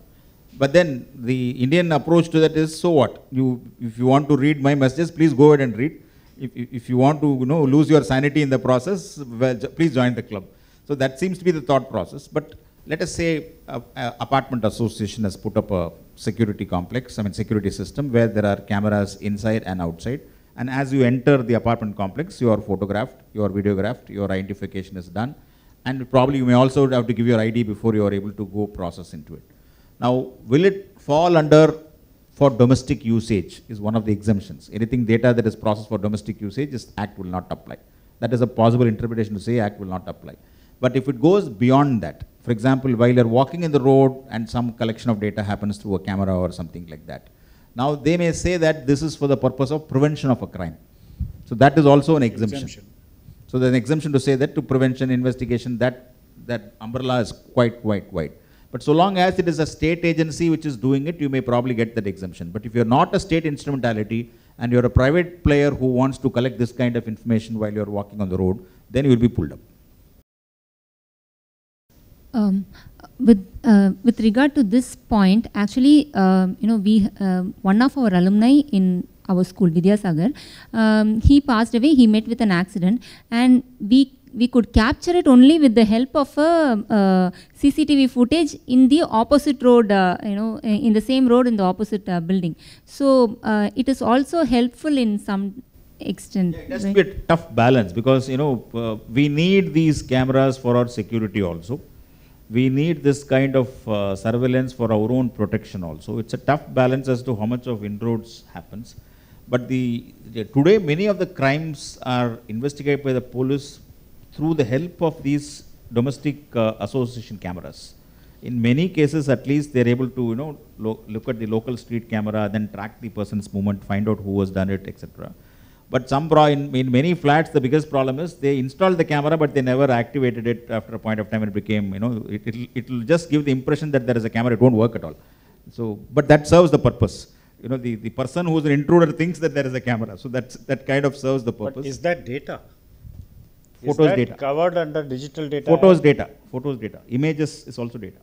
But then the Indian approach to that is, so what? You, if you want to read my messages, please go ahead and read. If, if you want to, you know, lose your sanity in the process, well, please join the club. So that seems to be the thought process. But let us say a apartment association has put up a security complex, I mean security system where there are cameras inside and outside. And as you enter the apartment complex, you are photographed, you are videographed, your identification is done. And probably you may also have to give your ID before you are able to go process into it. Now, will it fall under for domestic usage is one of the exemptions. Anything data that is processed for domestic usage, this act will not apply. That is a possible interpretation to say act will not apply. But if it goes beyond that, for example, while you're walking in the road and some collection of data happens through a camera or something like that, now they may say that this is for the purpose of prevention of a crime. So that is also an exemption. Exemption. So there's an exemption to say that to prevention, investigation, that, that umbrella is quite, quite wide. But so long as it is a state agency which is doing it, you may probably get that exemption. But if you're not a state instrumentality and you're a private player who wants to collect this kind of information while you're walking on the road, then you will be pulled up. Um, with uh, with regard to this point, actually, um, you know, we um one of our alumni in our school, Vidyasagar, um, he passed away. He met with an accident, and we we could capture it only with the help of a uh, CCTV footage in the opposite road. Uh, you know, in the same road in the opposite uh, building. So uh, it is also helpful in some extent. It has to be a tough balance because you know uh, we need these cameras for our security also. We need this kind of uh, surveillance for our own protection also. It's a tough balance as to how much of inroads happens. But the, the- today many of the crimes are investigated by the police through the help of these domestic uh, association cameras. In many cases, at least they're able to you know lo- look at the local street camera, then track the person's movement, find out who has done it, etc. But some in, in many flats, the biggest problem is they installed the camera, but they never activated it after a point of time. It became, you know, it, it'll, it'll just give the impression that there is a camera. It won't work at all. So, but that serves the purpose. You know, the, the person who's an intruder thinks that there is a camera. So that's, that kind of serves the purpose. But is that data? Is Photos that data. covered under digital data? Photos data. Photos data. Images is also data.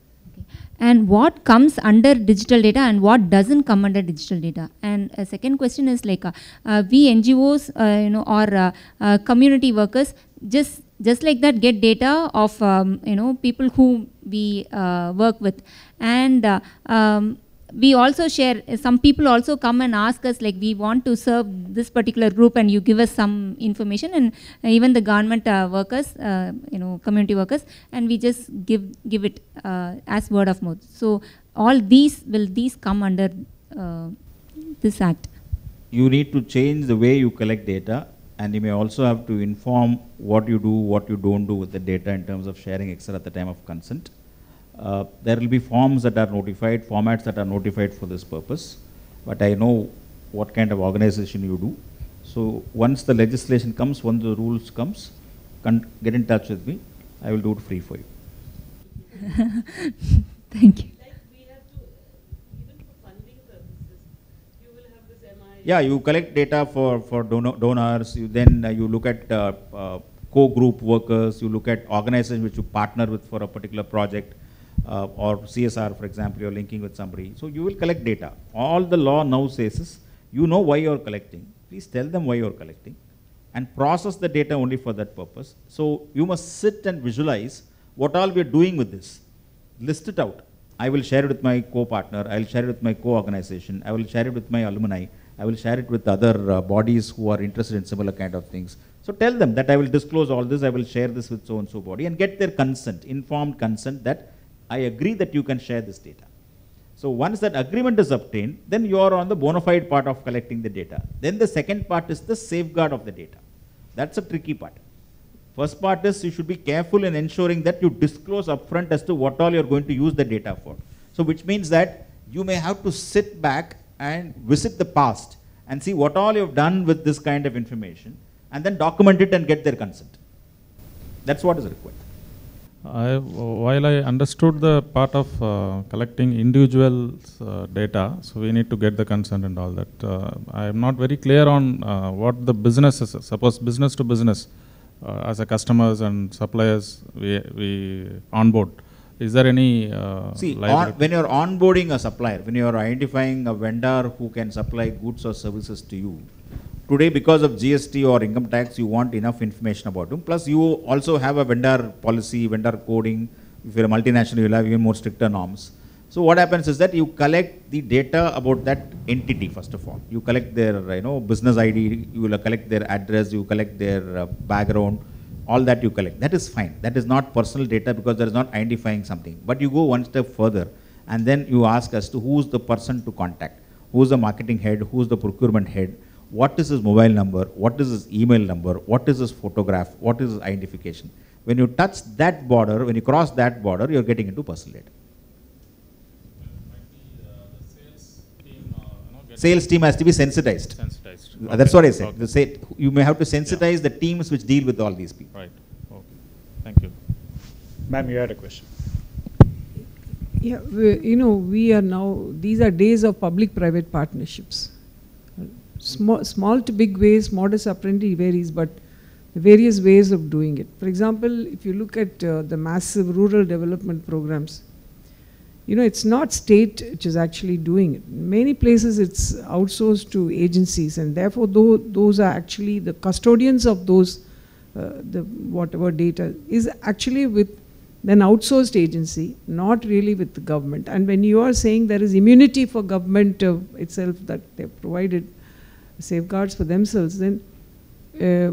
And what comes under digital data and what doesn't come under digital data? And a second question is like uh, uh, we ngos uh, you know or uh, uh, community workers just just like that get data of um, you know people who we uh, work with. And um, we also share some people also come and ask us like we want to serve this particular group and you give us some information and even the government uh, workers uh, you know community workers and we just give give it uh, as word of mouth so all these will these come under uh, this act you need to change the way you collect data and you may also have to inform what you do, what you don't do with the data in terms of sharing, etc. at the time of consent. Uh, there will be forms that are notified, formats that are notified for this purpose, but I know what kind of organization you do. So once the legislation comes, once the rules comes, con- get in touch with me. I will do it free for you. thank you Like we have to, even for funding purposes, you will have this MI. Yeah, you collect data for, for dono- donors, you then uh, you look at uh, uh, co-group workers, you look at organizations which you partner with for a particular project, uh, or CSR, for example, you're linking with somebody. So you will collect data. All the law now says is, you know why you're collecting. Please tell them why you're collecting and process the data only for that purpose. So you must sit and visualize what all we're doing with this. List it out. I will share it with my co-partner, I will share it with my co-organization, I will share it with my alumni, I will share it with other uh, bodies who are interested in similar kind of things. So tell them that I will disclose all this, I will share this with so-and-so body and get their consent, informed consent that I agree that you can share this data. So once that agreement is obtained, then you are on the bona fide part of collecting the data. Then the second part is the safeguard of the data. That's a tricky part. First part is you should be careful in ensuring that you disclose upfront as to what all you're going to use the data for. So which means that you may have to sit back and visit the past and see what all you've done with this kind of information and then document it and get their consent. That's what is required. I, while I understood the part of uh, collecting individuals' uh, data, so we need to get the consent and all that. Uh, I am not very clear on uh, what the business is. Suppose business to business, uh, as a customers and suppliers, we, we onboard. Is there any uh, See, on, when you're onboarding a supplier, when you're identifying a vendor who can supply goods or services to you, today because of GST or income tax, you want enough information about them. Plus, you also have a vendor policy, vendor coding. If you're a multinational, you'll have even more stricter norms. So what happens is that you collect the data about that entity first of all. You collect their you know business ID, you will collect their address, you collect their uh, background, all that you collect. That is fine. That is not personal data because there is not identifying something. But you go one step further and then you ask as to who's the person to contact, who's the marketing head, who's the procurement head, what is his mobile number, what is his email number, what is his photograph, what is his identification. When you touch that border, when you cross that border, you're getting into personal data. Sales team has to be sensitized. Sensitized. Uh, That's what I said. okay. Say, you may have to sensitize the teams which deal with all these people. Right. Okay. Thank you. Ma'am, you had a question. Yeah, we, you know, we are now, these are days of public-private partnerships. Small, small to big ways, modus operandi varies, but the various ways of doing it. For example, if you look at uh, the massive rural development programs, you know, it's not state which is actually doing it. Many places it's outsourced to agencies and therefore tho- those are actually the custodians of those, uh, the whatever data is actually with an outsourced agency, not really with the government. And when you are saying there is immunity for government uh, itself that they've provided safeguards for themselves, then uh,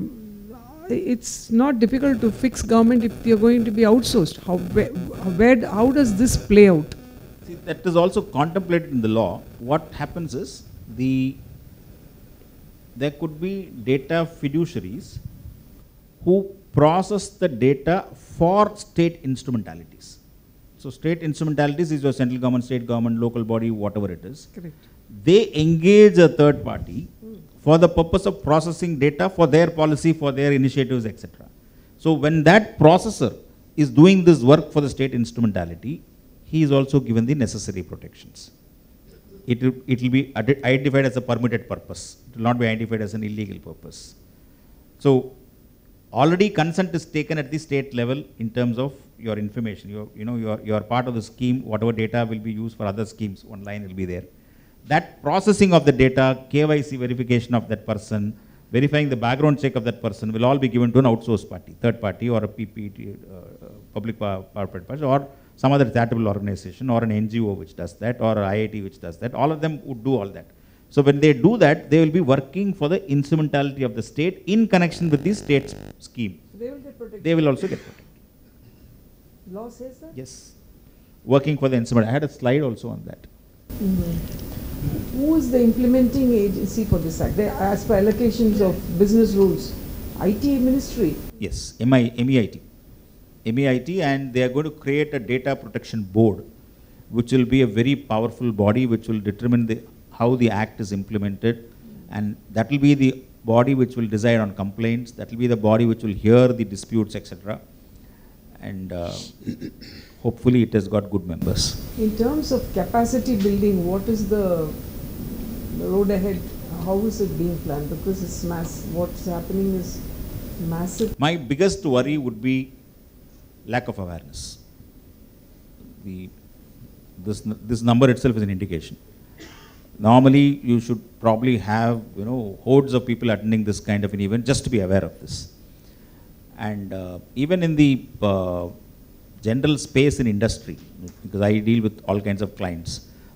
it's not difficult to fix government if you're going to be outsourced. How, where, where, how does this play out? See, that is also contemplated in the law. What happens is the there could be data fiduciaries who process the data for state instrumentalities. So state instrumentalities is your central government, state government, local body, whatever it is. Correct. They engage a third party for the purpose of processing data for their policy, for their initiatives, etc. So when that processor is doing this work for the state instrumentality, he is also given the necessary protections. It will, it will be identified as a permitted purpose. It will not be identified as an illegal purpose. So already consent is taken at the state level in terms of your information. You, know, you are, you are part of the scheme, whatever data will be used for other schemes, one line will be there. That processing of the data, KYC verification of that person, verifying the background check of that person will all be given to an outsourced party, third party or a PPT, uh, public power private party, or some other charitable organization or an NGO which does that or a IIT which does that. All of them would do all that. So when they do that, they will be working for the instrumentality of the state in connection with the state scheme. They will get protected. They will also get protected. Law says that? Yes. Working for the instrument. I had a slide also on that. Who is the implementing agency for this act? They, as per allocations of business rules, IT ministry. Yes, MI, MEIT. MEIT and they are going to create a data protection board which will be a very powerful body which will determine the, how the act is implemented and that will be the body which will decide on complaints, that will be the body which will hear the disputes, etc. And uh, hopefully it has got good members. In terms of capacity building, what is the, the road ahead? How is it being planned? Because it's mass. What's happening is massive. My biggest worry would be lack of awareness. The, this, this number itself is an indication. Normally, you should probably have you know hordes of people attending this kind of an event just to be aware of this. And uh, even in the uh, general space in industry, because I deal with all kinds of clients.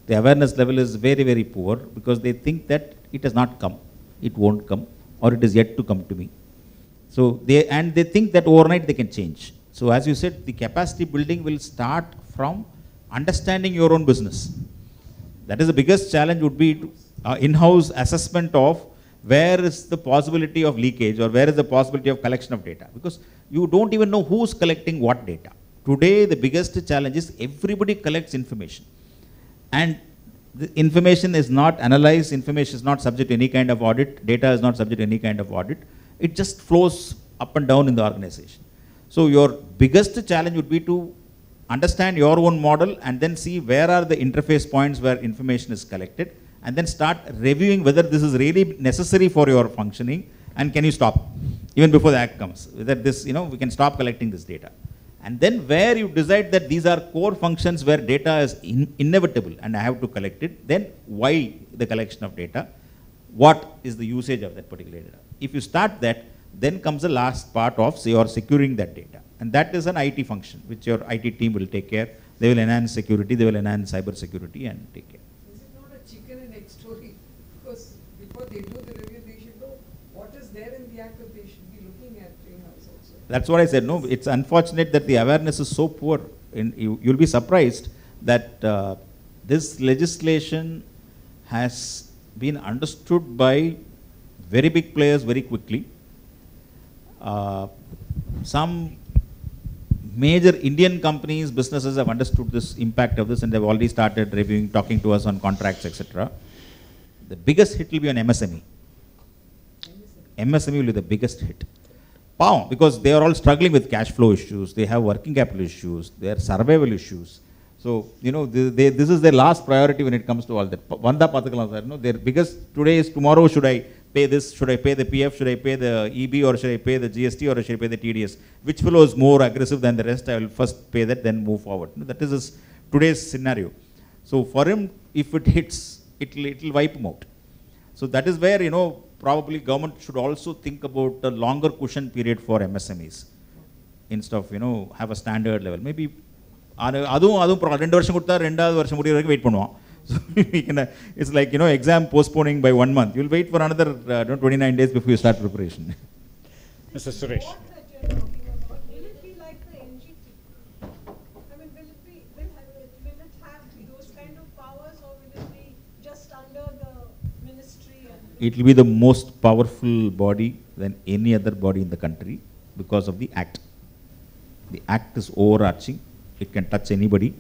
The awareness level is very, very poor because they think that it has not come, it won't come, or it is yet to come to me. So they and they think that overnight they can change. So as you said, the capacity building will start from understanding your own business. That is the biggest challenge would be uh, in-house assessment of where is the possibility of leakage or where is the possibility of collection of data because you don't even know who's collecting what data. Today the biggest challenge is everybody collects information and the information is not analyzed, information is not subject to any kind of audit, data is not subject to any kind of audit. It just flows up and down in the organization. So your biggest challenge would be to understand your own model and then see where are the interface points where information is collected and then start reviewing whether this is really necessary for your functioning and can you stop even before the act comes whether this you know we can stop collecting this data and then where you decide that these are core functions where data is in- inevitable and I have to collect it, then why the collection of data? What is the usage of that particular data? If you start that, then comes the last part of say, your securing that data. And that is an IT function, which your IT team will take care. They will enhance security, they will enhance cyber security and take care. Is it not a chicken and egg story? Because before they do the review, they should know what is there in the act that they should be looking at in-house also. That's what I said. No, it's unfortunate that the awareness is so poor. In, you, you'll be surprised that uh, this legislation has been understood by very big players very quickly. Uh, some major Indian companies, businesses have understood this impact of this and they've already started reviewing, talking to us on contracts, etc. The biggest hit will be on MSME. MSME will be the biggest hit. Because they are all struggling with cash flow issues, they have working capital issues, they are survival issues. So, you know, this is their last priority when it comes to all that. Vanda Pathakalam, sir, no, their biggest today is tomorrow should I pay this, should I pay the PF, should I pay the EB or should I pay the GST or should I pay the TDS? Which fellow is more aggressive than the rest? I will first pay that, then move forward. That is today's scenario. So for him, if it hits, it'll, it'll wipe him out. So that is where, you know, probably government should also think about a longer cushion period for MSMEs instead of, you know, have a standard level. Maybe அது அதுவும் அதுவும் pro- ரெண்டு வருஷம் கொடுத்தா ரெண்டாவது வருஷம் முடிய வரைக்கும் வெயிட் பண்ணுவோம் so it's like you know exam postponing by one month you'll wait for another twenty nine days before you start preparation Mr. Suresh. What that you're talking It will be the most powerful body than any other body in the country because of the act. The act is overarching, it can touch anybody,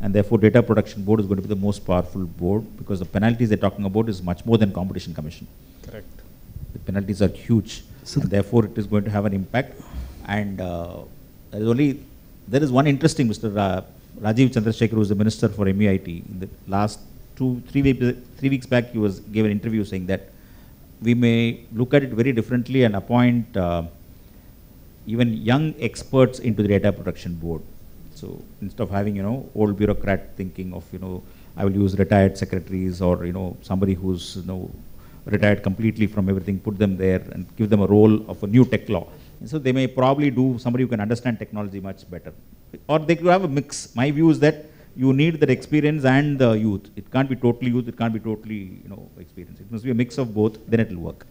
and therefore data protection board is going to be the most powerful board because the penalties they're talking about is much more than competition commission. Correct. The penalties are huge, So and therefore it is going to have an impact. And uh, there is only there is one interesting Mr. Ra- Rajeev Chandrasekhar, who is the minister for MEIT. In the last two three weeks three weeks back, he was gave an interview saying that we may look at it very differently and appoint uh, even young experts into the data protection board. So instead of having you know old bureaucrat thinking of you know I will use retired secretaries or you know somebody who's you know retired completely from everything, put them there and give them a role of a new tech law. And so they may probably do somebody who can understand technology much better. Or they could have a mix. My view is that you need that experience and the youth. It can't be totally youth, it can't be totally, you know, experience. It must be a mix of both, then it will work.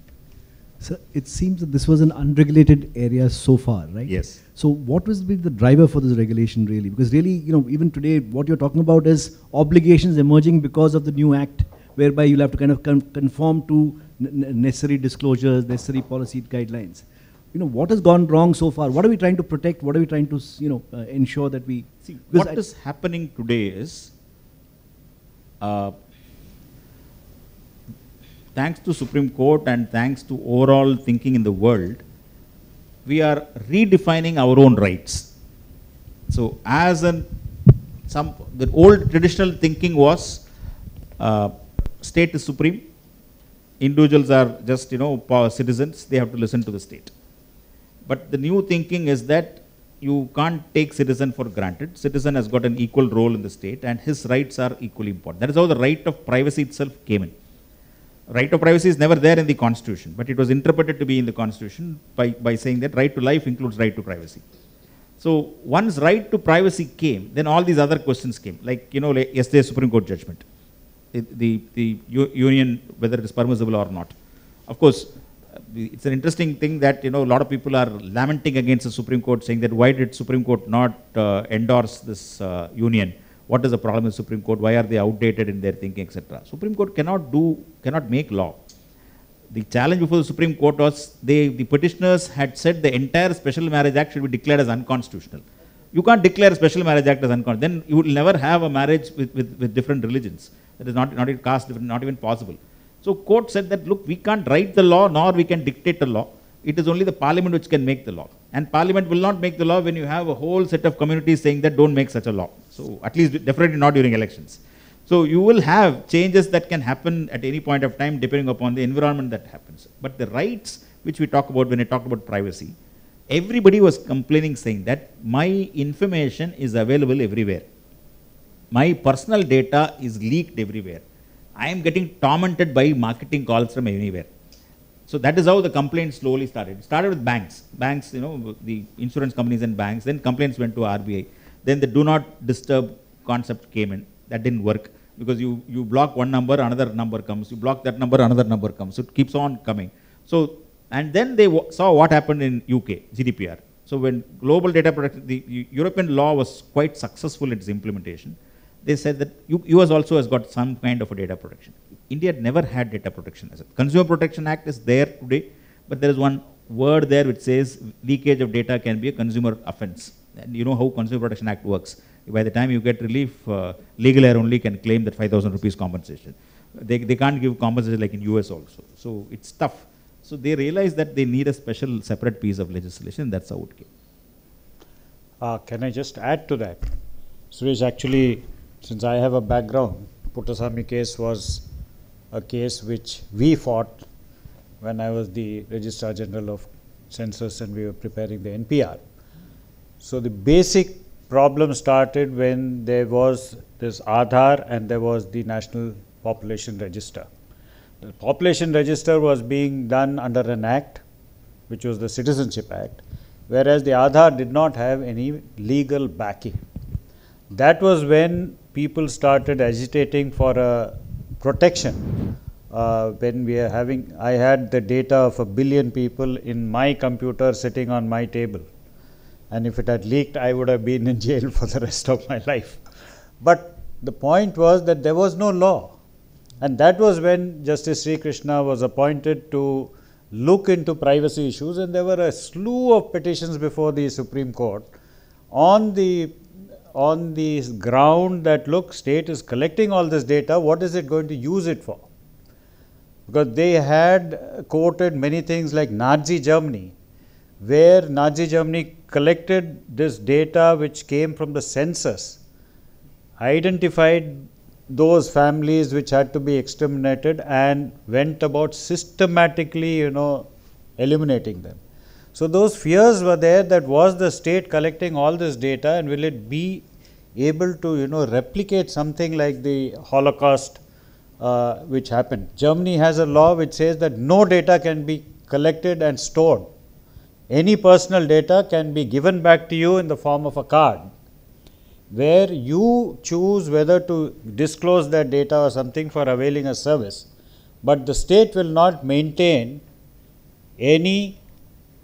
So it seems that this was an unregulated area so far, right? Yes. So what was the driver for this regulation really? Because really, you know, even today, what you're talking about is obligations emerging because of the new act, whereby you'll have to kind of con- conform to necessary disclosures, necessary policy guidelines. You know, what has gone wrong so far? What are we trying to protect? What are we trying to, you know, uh, ensure that we? See, what I- is happening today is, uh, thanks to Supreme Court and thanks to overall thinking in the world, we are redefining our own rights. So, as an some the old traditional thinking was, uh, state is supreme, individuals are just you know citizens; they have to listen to the state. But the new thinking is that you can't take citizen for granted. Citizen has got an equal role in the state and his rights are equally important. That is how the right of privacy itself came in. Right of privacy is never there in the constitution, but it was interpreted to be in the constitution by, by saying that right to life includes right to privacy. So once right to privacy came, then all these other questions came, like, you know, like yesterday's Supreme Court judgment, the, the, the union, whether it is permissible or not. Of course, it's an interesting thing that, you know, a lot of people are lamenting against the Supreme Court, saying that why did Supreme Court not uh, endorse this uh, union? What is the problem with Supreme Court? Why are they outdated in their thinking, etc.? Supreme Court cannot do, cannot make law. The challenge before the Supreme Court was they, the petitioners had said the entire Special Marriage Act should be declared as unconstitutional. You can't declare Special Marriage Act as unconstitutional. Then you will never have a marriage with, with, with different religions. That is not, not not even possible. So court said that, look, we can't write the law nor we can dictate the law. It is only the parliament which can make the law. And parliament will not make the law when you have a whole set of communities saying that don't make such a law. So at least definitely not during elections. So you will have changes that can happen at any point of time depending upon the environment that happens. But the rights which we talk about when we talk about privacy, everybody was complaining saying that my information is available everywhere. My personal data is leaked everywhere. I am getting tormented by marketing calls from anywhere. So that is how the complaint slowly started. It started with banks. Banks, you know, the insurance companies and banks. Then complaints went to RBI. Then the do not disturb concept came in. That didn't work because you, you block one number, another number comes. You block that number, another number comes. So it keeps on coming. So, and then they saw what happened in UK, GDPR. So when global data protection, the European law was quite successful in its implementation. They said that US also has got some kind of a data protection. India never had data protection as a Consumer Protection Act is there today, but there is one word there which says leakage of data can be a consumer offense. And you know how Consumer Protection Act works. By the time you get relief, uh, legal heir only can claim that 5,000 rupees compensation. They, they can't give compensation like in US also. So it's tough. So they realized that they need a special separate piece of legislation. That's how it came. Uh, can I just add to that? Suresh, actually, since I have a background, Puttaswamy case was a case which we fought when I was the Registrar General of Census and we were preparing the NPR. So the basic problem started when there was this Aadhaar and there was the National Population Register. The population register was being done under an act, which was the Citizenship Act, whereas the Aadhaar did not have any legal backing. That was when people started agitating for a protection. Uh, when we are having, I had the data of a billion people in my computer sitting on my table. And if it had leaked, I would have been in jail for the rest of my life. But the point was that there was no law. And that was when Justice Sri Krishna was appointed to look into privacy issues, and there were a slew of petitions before the Supreme Court on the on the ground that look, state is collecting all this data, what is it going to use it for? Because they had quoted many things like Nazi Germany, where Nazi Germany collected this data which came from the census, identified those families which had to be exterminated and went about systematically, you know, eliminating them. So those fears were there that was the state collecting all this data and will it be able to, you know, replicate something like the Holocaust uh, which happened. Germany has a law which says that no data can be collected and stored. Any personal data can be given back to you in the form of a card where you choose whether to disclose that data or something for availing a service, but the state will not maintain any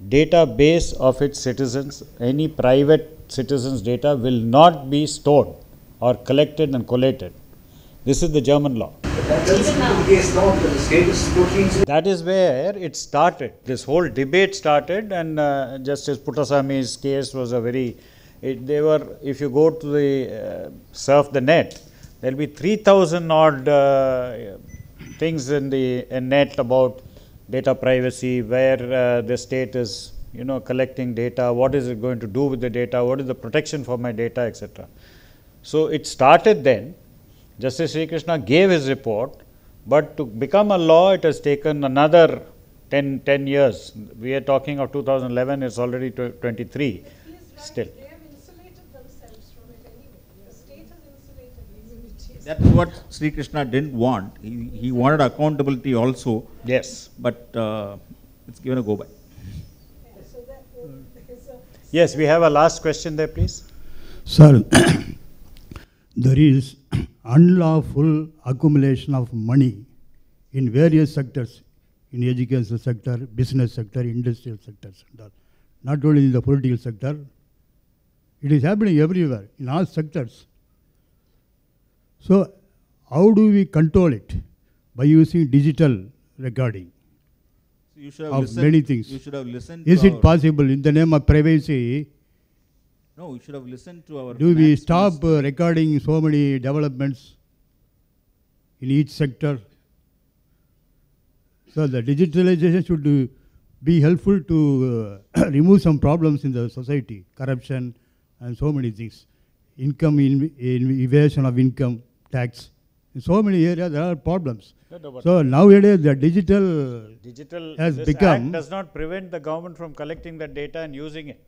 database of its citizens, any private citizens' data will not be stored or collected and collated. This is the German law. That is where it started. This whole debate started, and uh, Justice Puttaswamy's case was a very. It, they were, if you go to the uh, surf the net, there'll be 3,000 odd uh, things in the net about data privacy, where uh, the state is, you know, collecting data, what is it going to do with the data, what is the protection for my data, etc. So it started then. Justice Sri Krishna gave his report, but to become a law, it has taken another 10, 10 years. We are talking of 2011, it's already 23 right, still. they have insulated themselves from it anyway. The state has insulated immunities. That's what Sri Krishna didn't want. He, he wanted accountability also, Yes. but uh, it's given a go by. Yeah, So that, there's a Yes, we have a last question there, please. Sir, there is unlawful accumulation of money in various sectors, in education sector, business sector, industrial sectors, and not only in the political sector. It is happening everywhere, in all sectors. So, how do we control it? By using digital recording You should have of listened. many things. You should have listened. Is it possible in the name of privacy? No, you should have listened to our. Do we stop uh, recording so many developments in each sector? So the digitalization should uh, be helpful to uh, remove some problems in the society, corruption and so many things. Income in, in evasion of income tax. In so many areas there are problems. No, no, So nowadays the digital Digital, has this become act does not prevent the government from collecting that data and using it.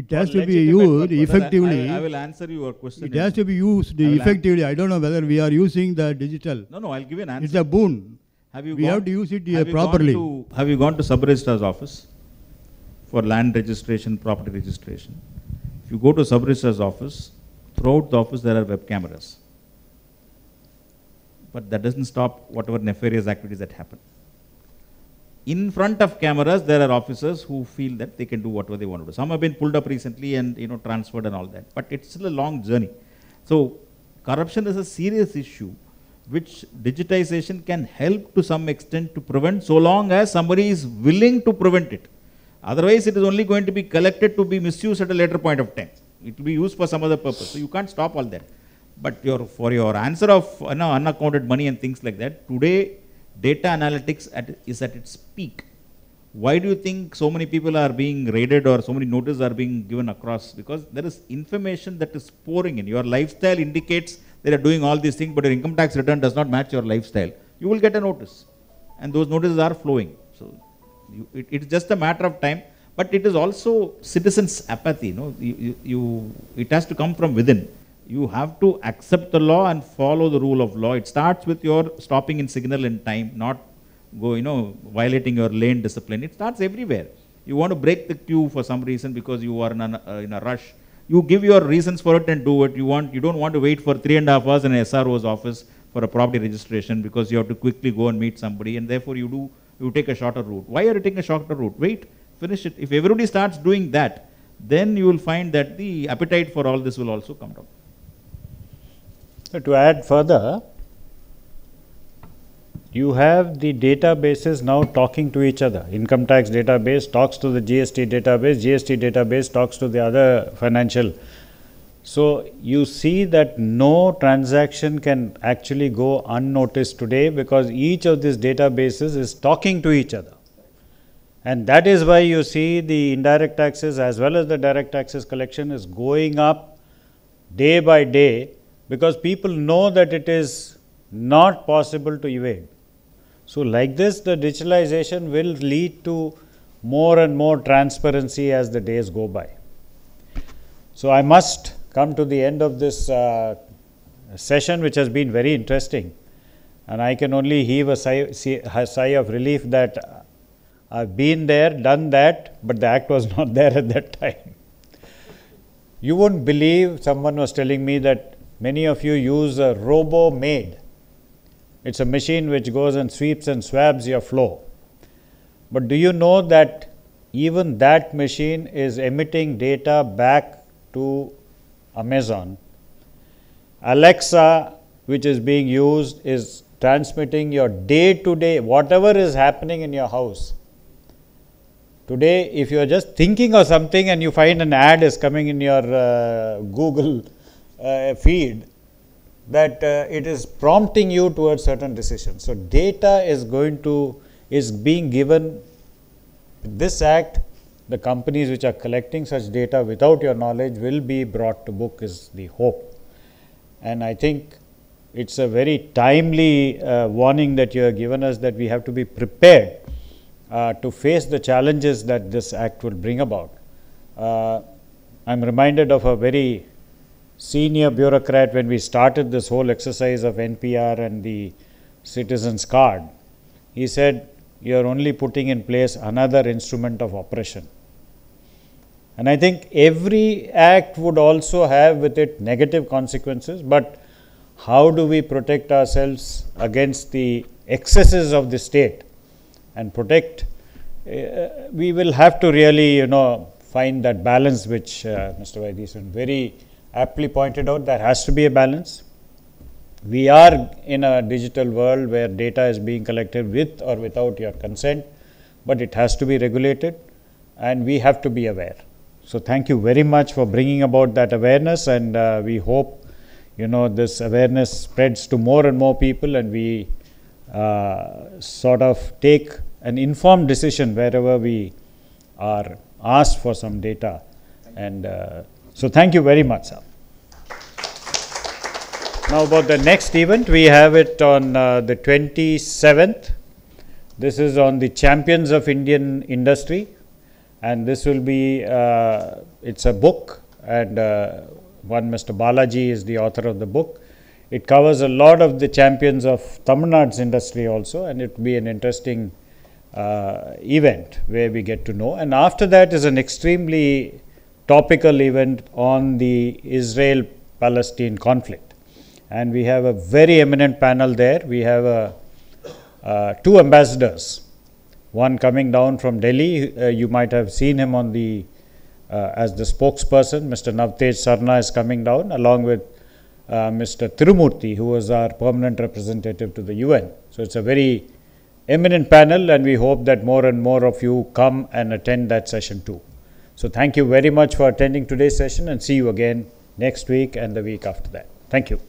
it has to be used purpose. Sir, I- effectively. I, I will answer your question. It has to be used I effectively. I don't know whether we are using the digital. No, no, I'll give you an answer. It's a boon. Have you we gone- have to use it uh, have you properly. to- Have you gone to sub-registrar's office for land registration, property registration? If you go to sub-registrar's office, throughout the office there are web cameras. But that doesn't stop whatever nefarious activities that happen. In front of cameras, there are officers who feel that they can do whatever they want to do. Some have been pulled up recently and, you know, transferred and all that. But it's still a long journey. So corruption is a serious issue which digitization can help to some extent to prevent so long as somebody is willing to prevent it. Otherwise, it is only going to be collected to be misused at a later point of time. It will be used for some other purpose. So you can't stop all that. But your, for your answer of unaccounted money and things like that, today data analytics at, is at its peak. Why do you think so many people are being raided or so many notices are being given across? Because there is information that is pouring in. Your lifestyle indicates they are doing all these things, but your income tax return does not match your lifestyle. You will get a notice. And those notices are flowing. So you, it, it's just a matter of time. But it is also citizens' apathy. You, know? you, you, it has to come from within. You have to accept the law and follow the rule of law. It starts with your stopping in signal in time, not go, you know, violating your lane discipline. It starts everywhere. You want to break the queue for some reason because you are in a, uh, in a rush. You give your reasons for it and do it. You want, you don't want to wait for three and a half hours in an SRO's office for a property registration because you have to quickly go and meet somebody, and therefore you do, you take a shorter route. Why are you taking a shorter route? Wait, finish it. If everybody starts doing that, then you will find that the appetite for all this will also come down. So to add further, you have the databases now talking to each other. Income tax database talks to the GST database, GST database talks to the other financial. So you see that no transaction can actually go unnoticed today because each of these databases is talking to each other. And that is why you see the indirect taxes as well as the direct taxes collection is going up day by day because people know that it is not possible to evade. So, like this, the digitalization will lead to more and more transparency as the days go by. So, I must come to the end of this uh, session, which has been very interesting. And I can only heave a sigh, a sigh of relief that I've been there, done that, but the act was not there at that time. You won't believe someone was telling me that many of you use a robo maid. It's a machine which goes and sweeps and swabs your floor. But do you know that even that machine is emitting data back to Amazon? Alexa, which is being used, is transmitting your day to day, whatever is happening in your house. Today, if you are just thinking of something and you find an ad is coming in your uh, Google uh, feed, that uh, it is prompting you towards certain decisions. So, data is going to is being given this act the companies which are collecting such data without your knowledge will be brought to book is the hope. And I think it's a very timely uh, warning that you have given us that we have to be prepared uh, to face the challenges that this act will bring about. Uh, I'm reminded of a very senior bureaucrat when we started this whole exercise of NPR and the citizens card. He said, You are only putting in place another instrument of oppression. And I think every act would also have with it negative consequences, but how do we protect ourselves against the excesses of the state and protect? Uh, we will have to really, you know, find that balance which uh, Mr. Vaidheesan very aptly pointed out. There has to be a balance. We are in a digital world where data is being collected with or without your consent, but it has to be regulated and we have to be aware. So, thank you very much for bringing about that awareness, and uh, we hope you know this awareness spreads to more and more people, and we uh, sort of take an informed decision wherever we are asked for some data. And uh, so, thank you very much, sir. Now, about the next event, we have it on uh, the 27th. This is on the champions of Indian industry, and this will be uh, it's a book, and uh, one Mr. Balaji is the author of the book. It covers a lot of the champions of Tamil Nadu's industry also, and it will be an interesting uh, event where we get to know. And after that is an extremely topical event on the Israel Palestine conflict. And we have a very eminent panel there. We have a, uh, two ambassadors, one coming down from Delhi. Uh, you might have seen him on the uh, as the spokesperson. Mr. Navtej Sarna is coming down along with uh, Mr. Tirumurti, who was our permanent representative to the UN. So it's a very eminent panel, and we hope that more and more of you come and attend that session too. So thank you very much for attending today's session, and see you again next week and the week after that. Thank you.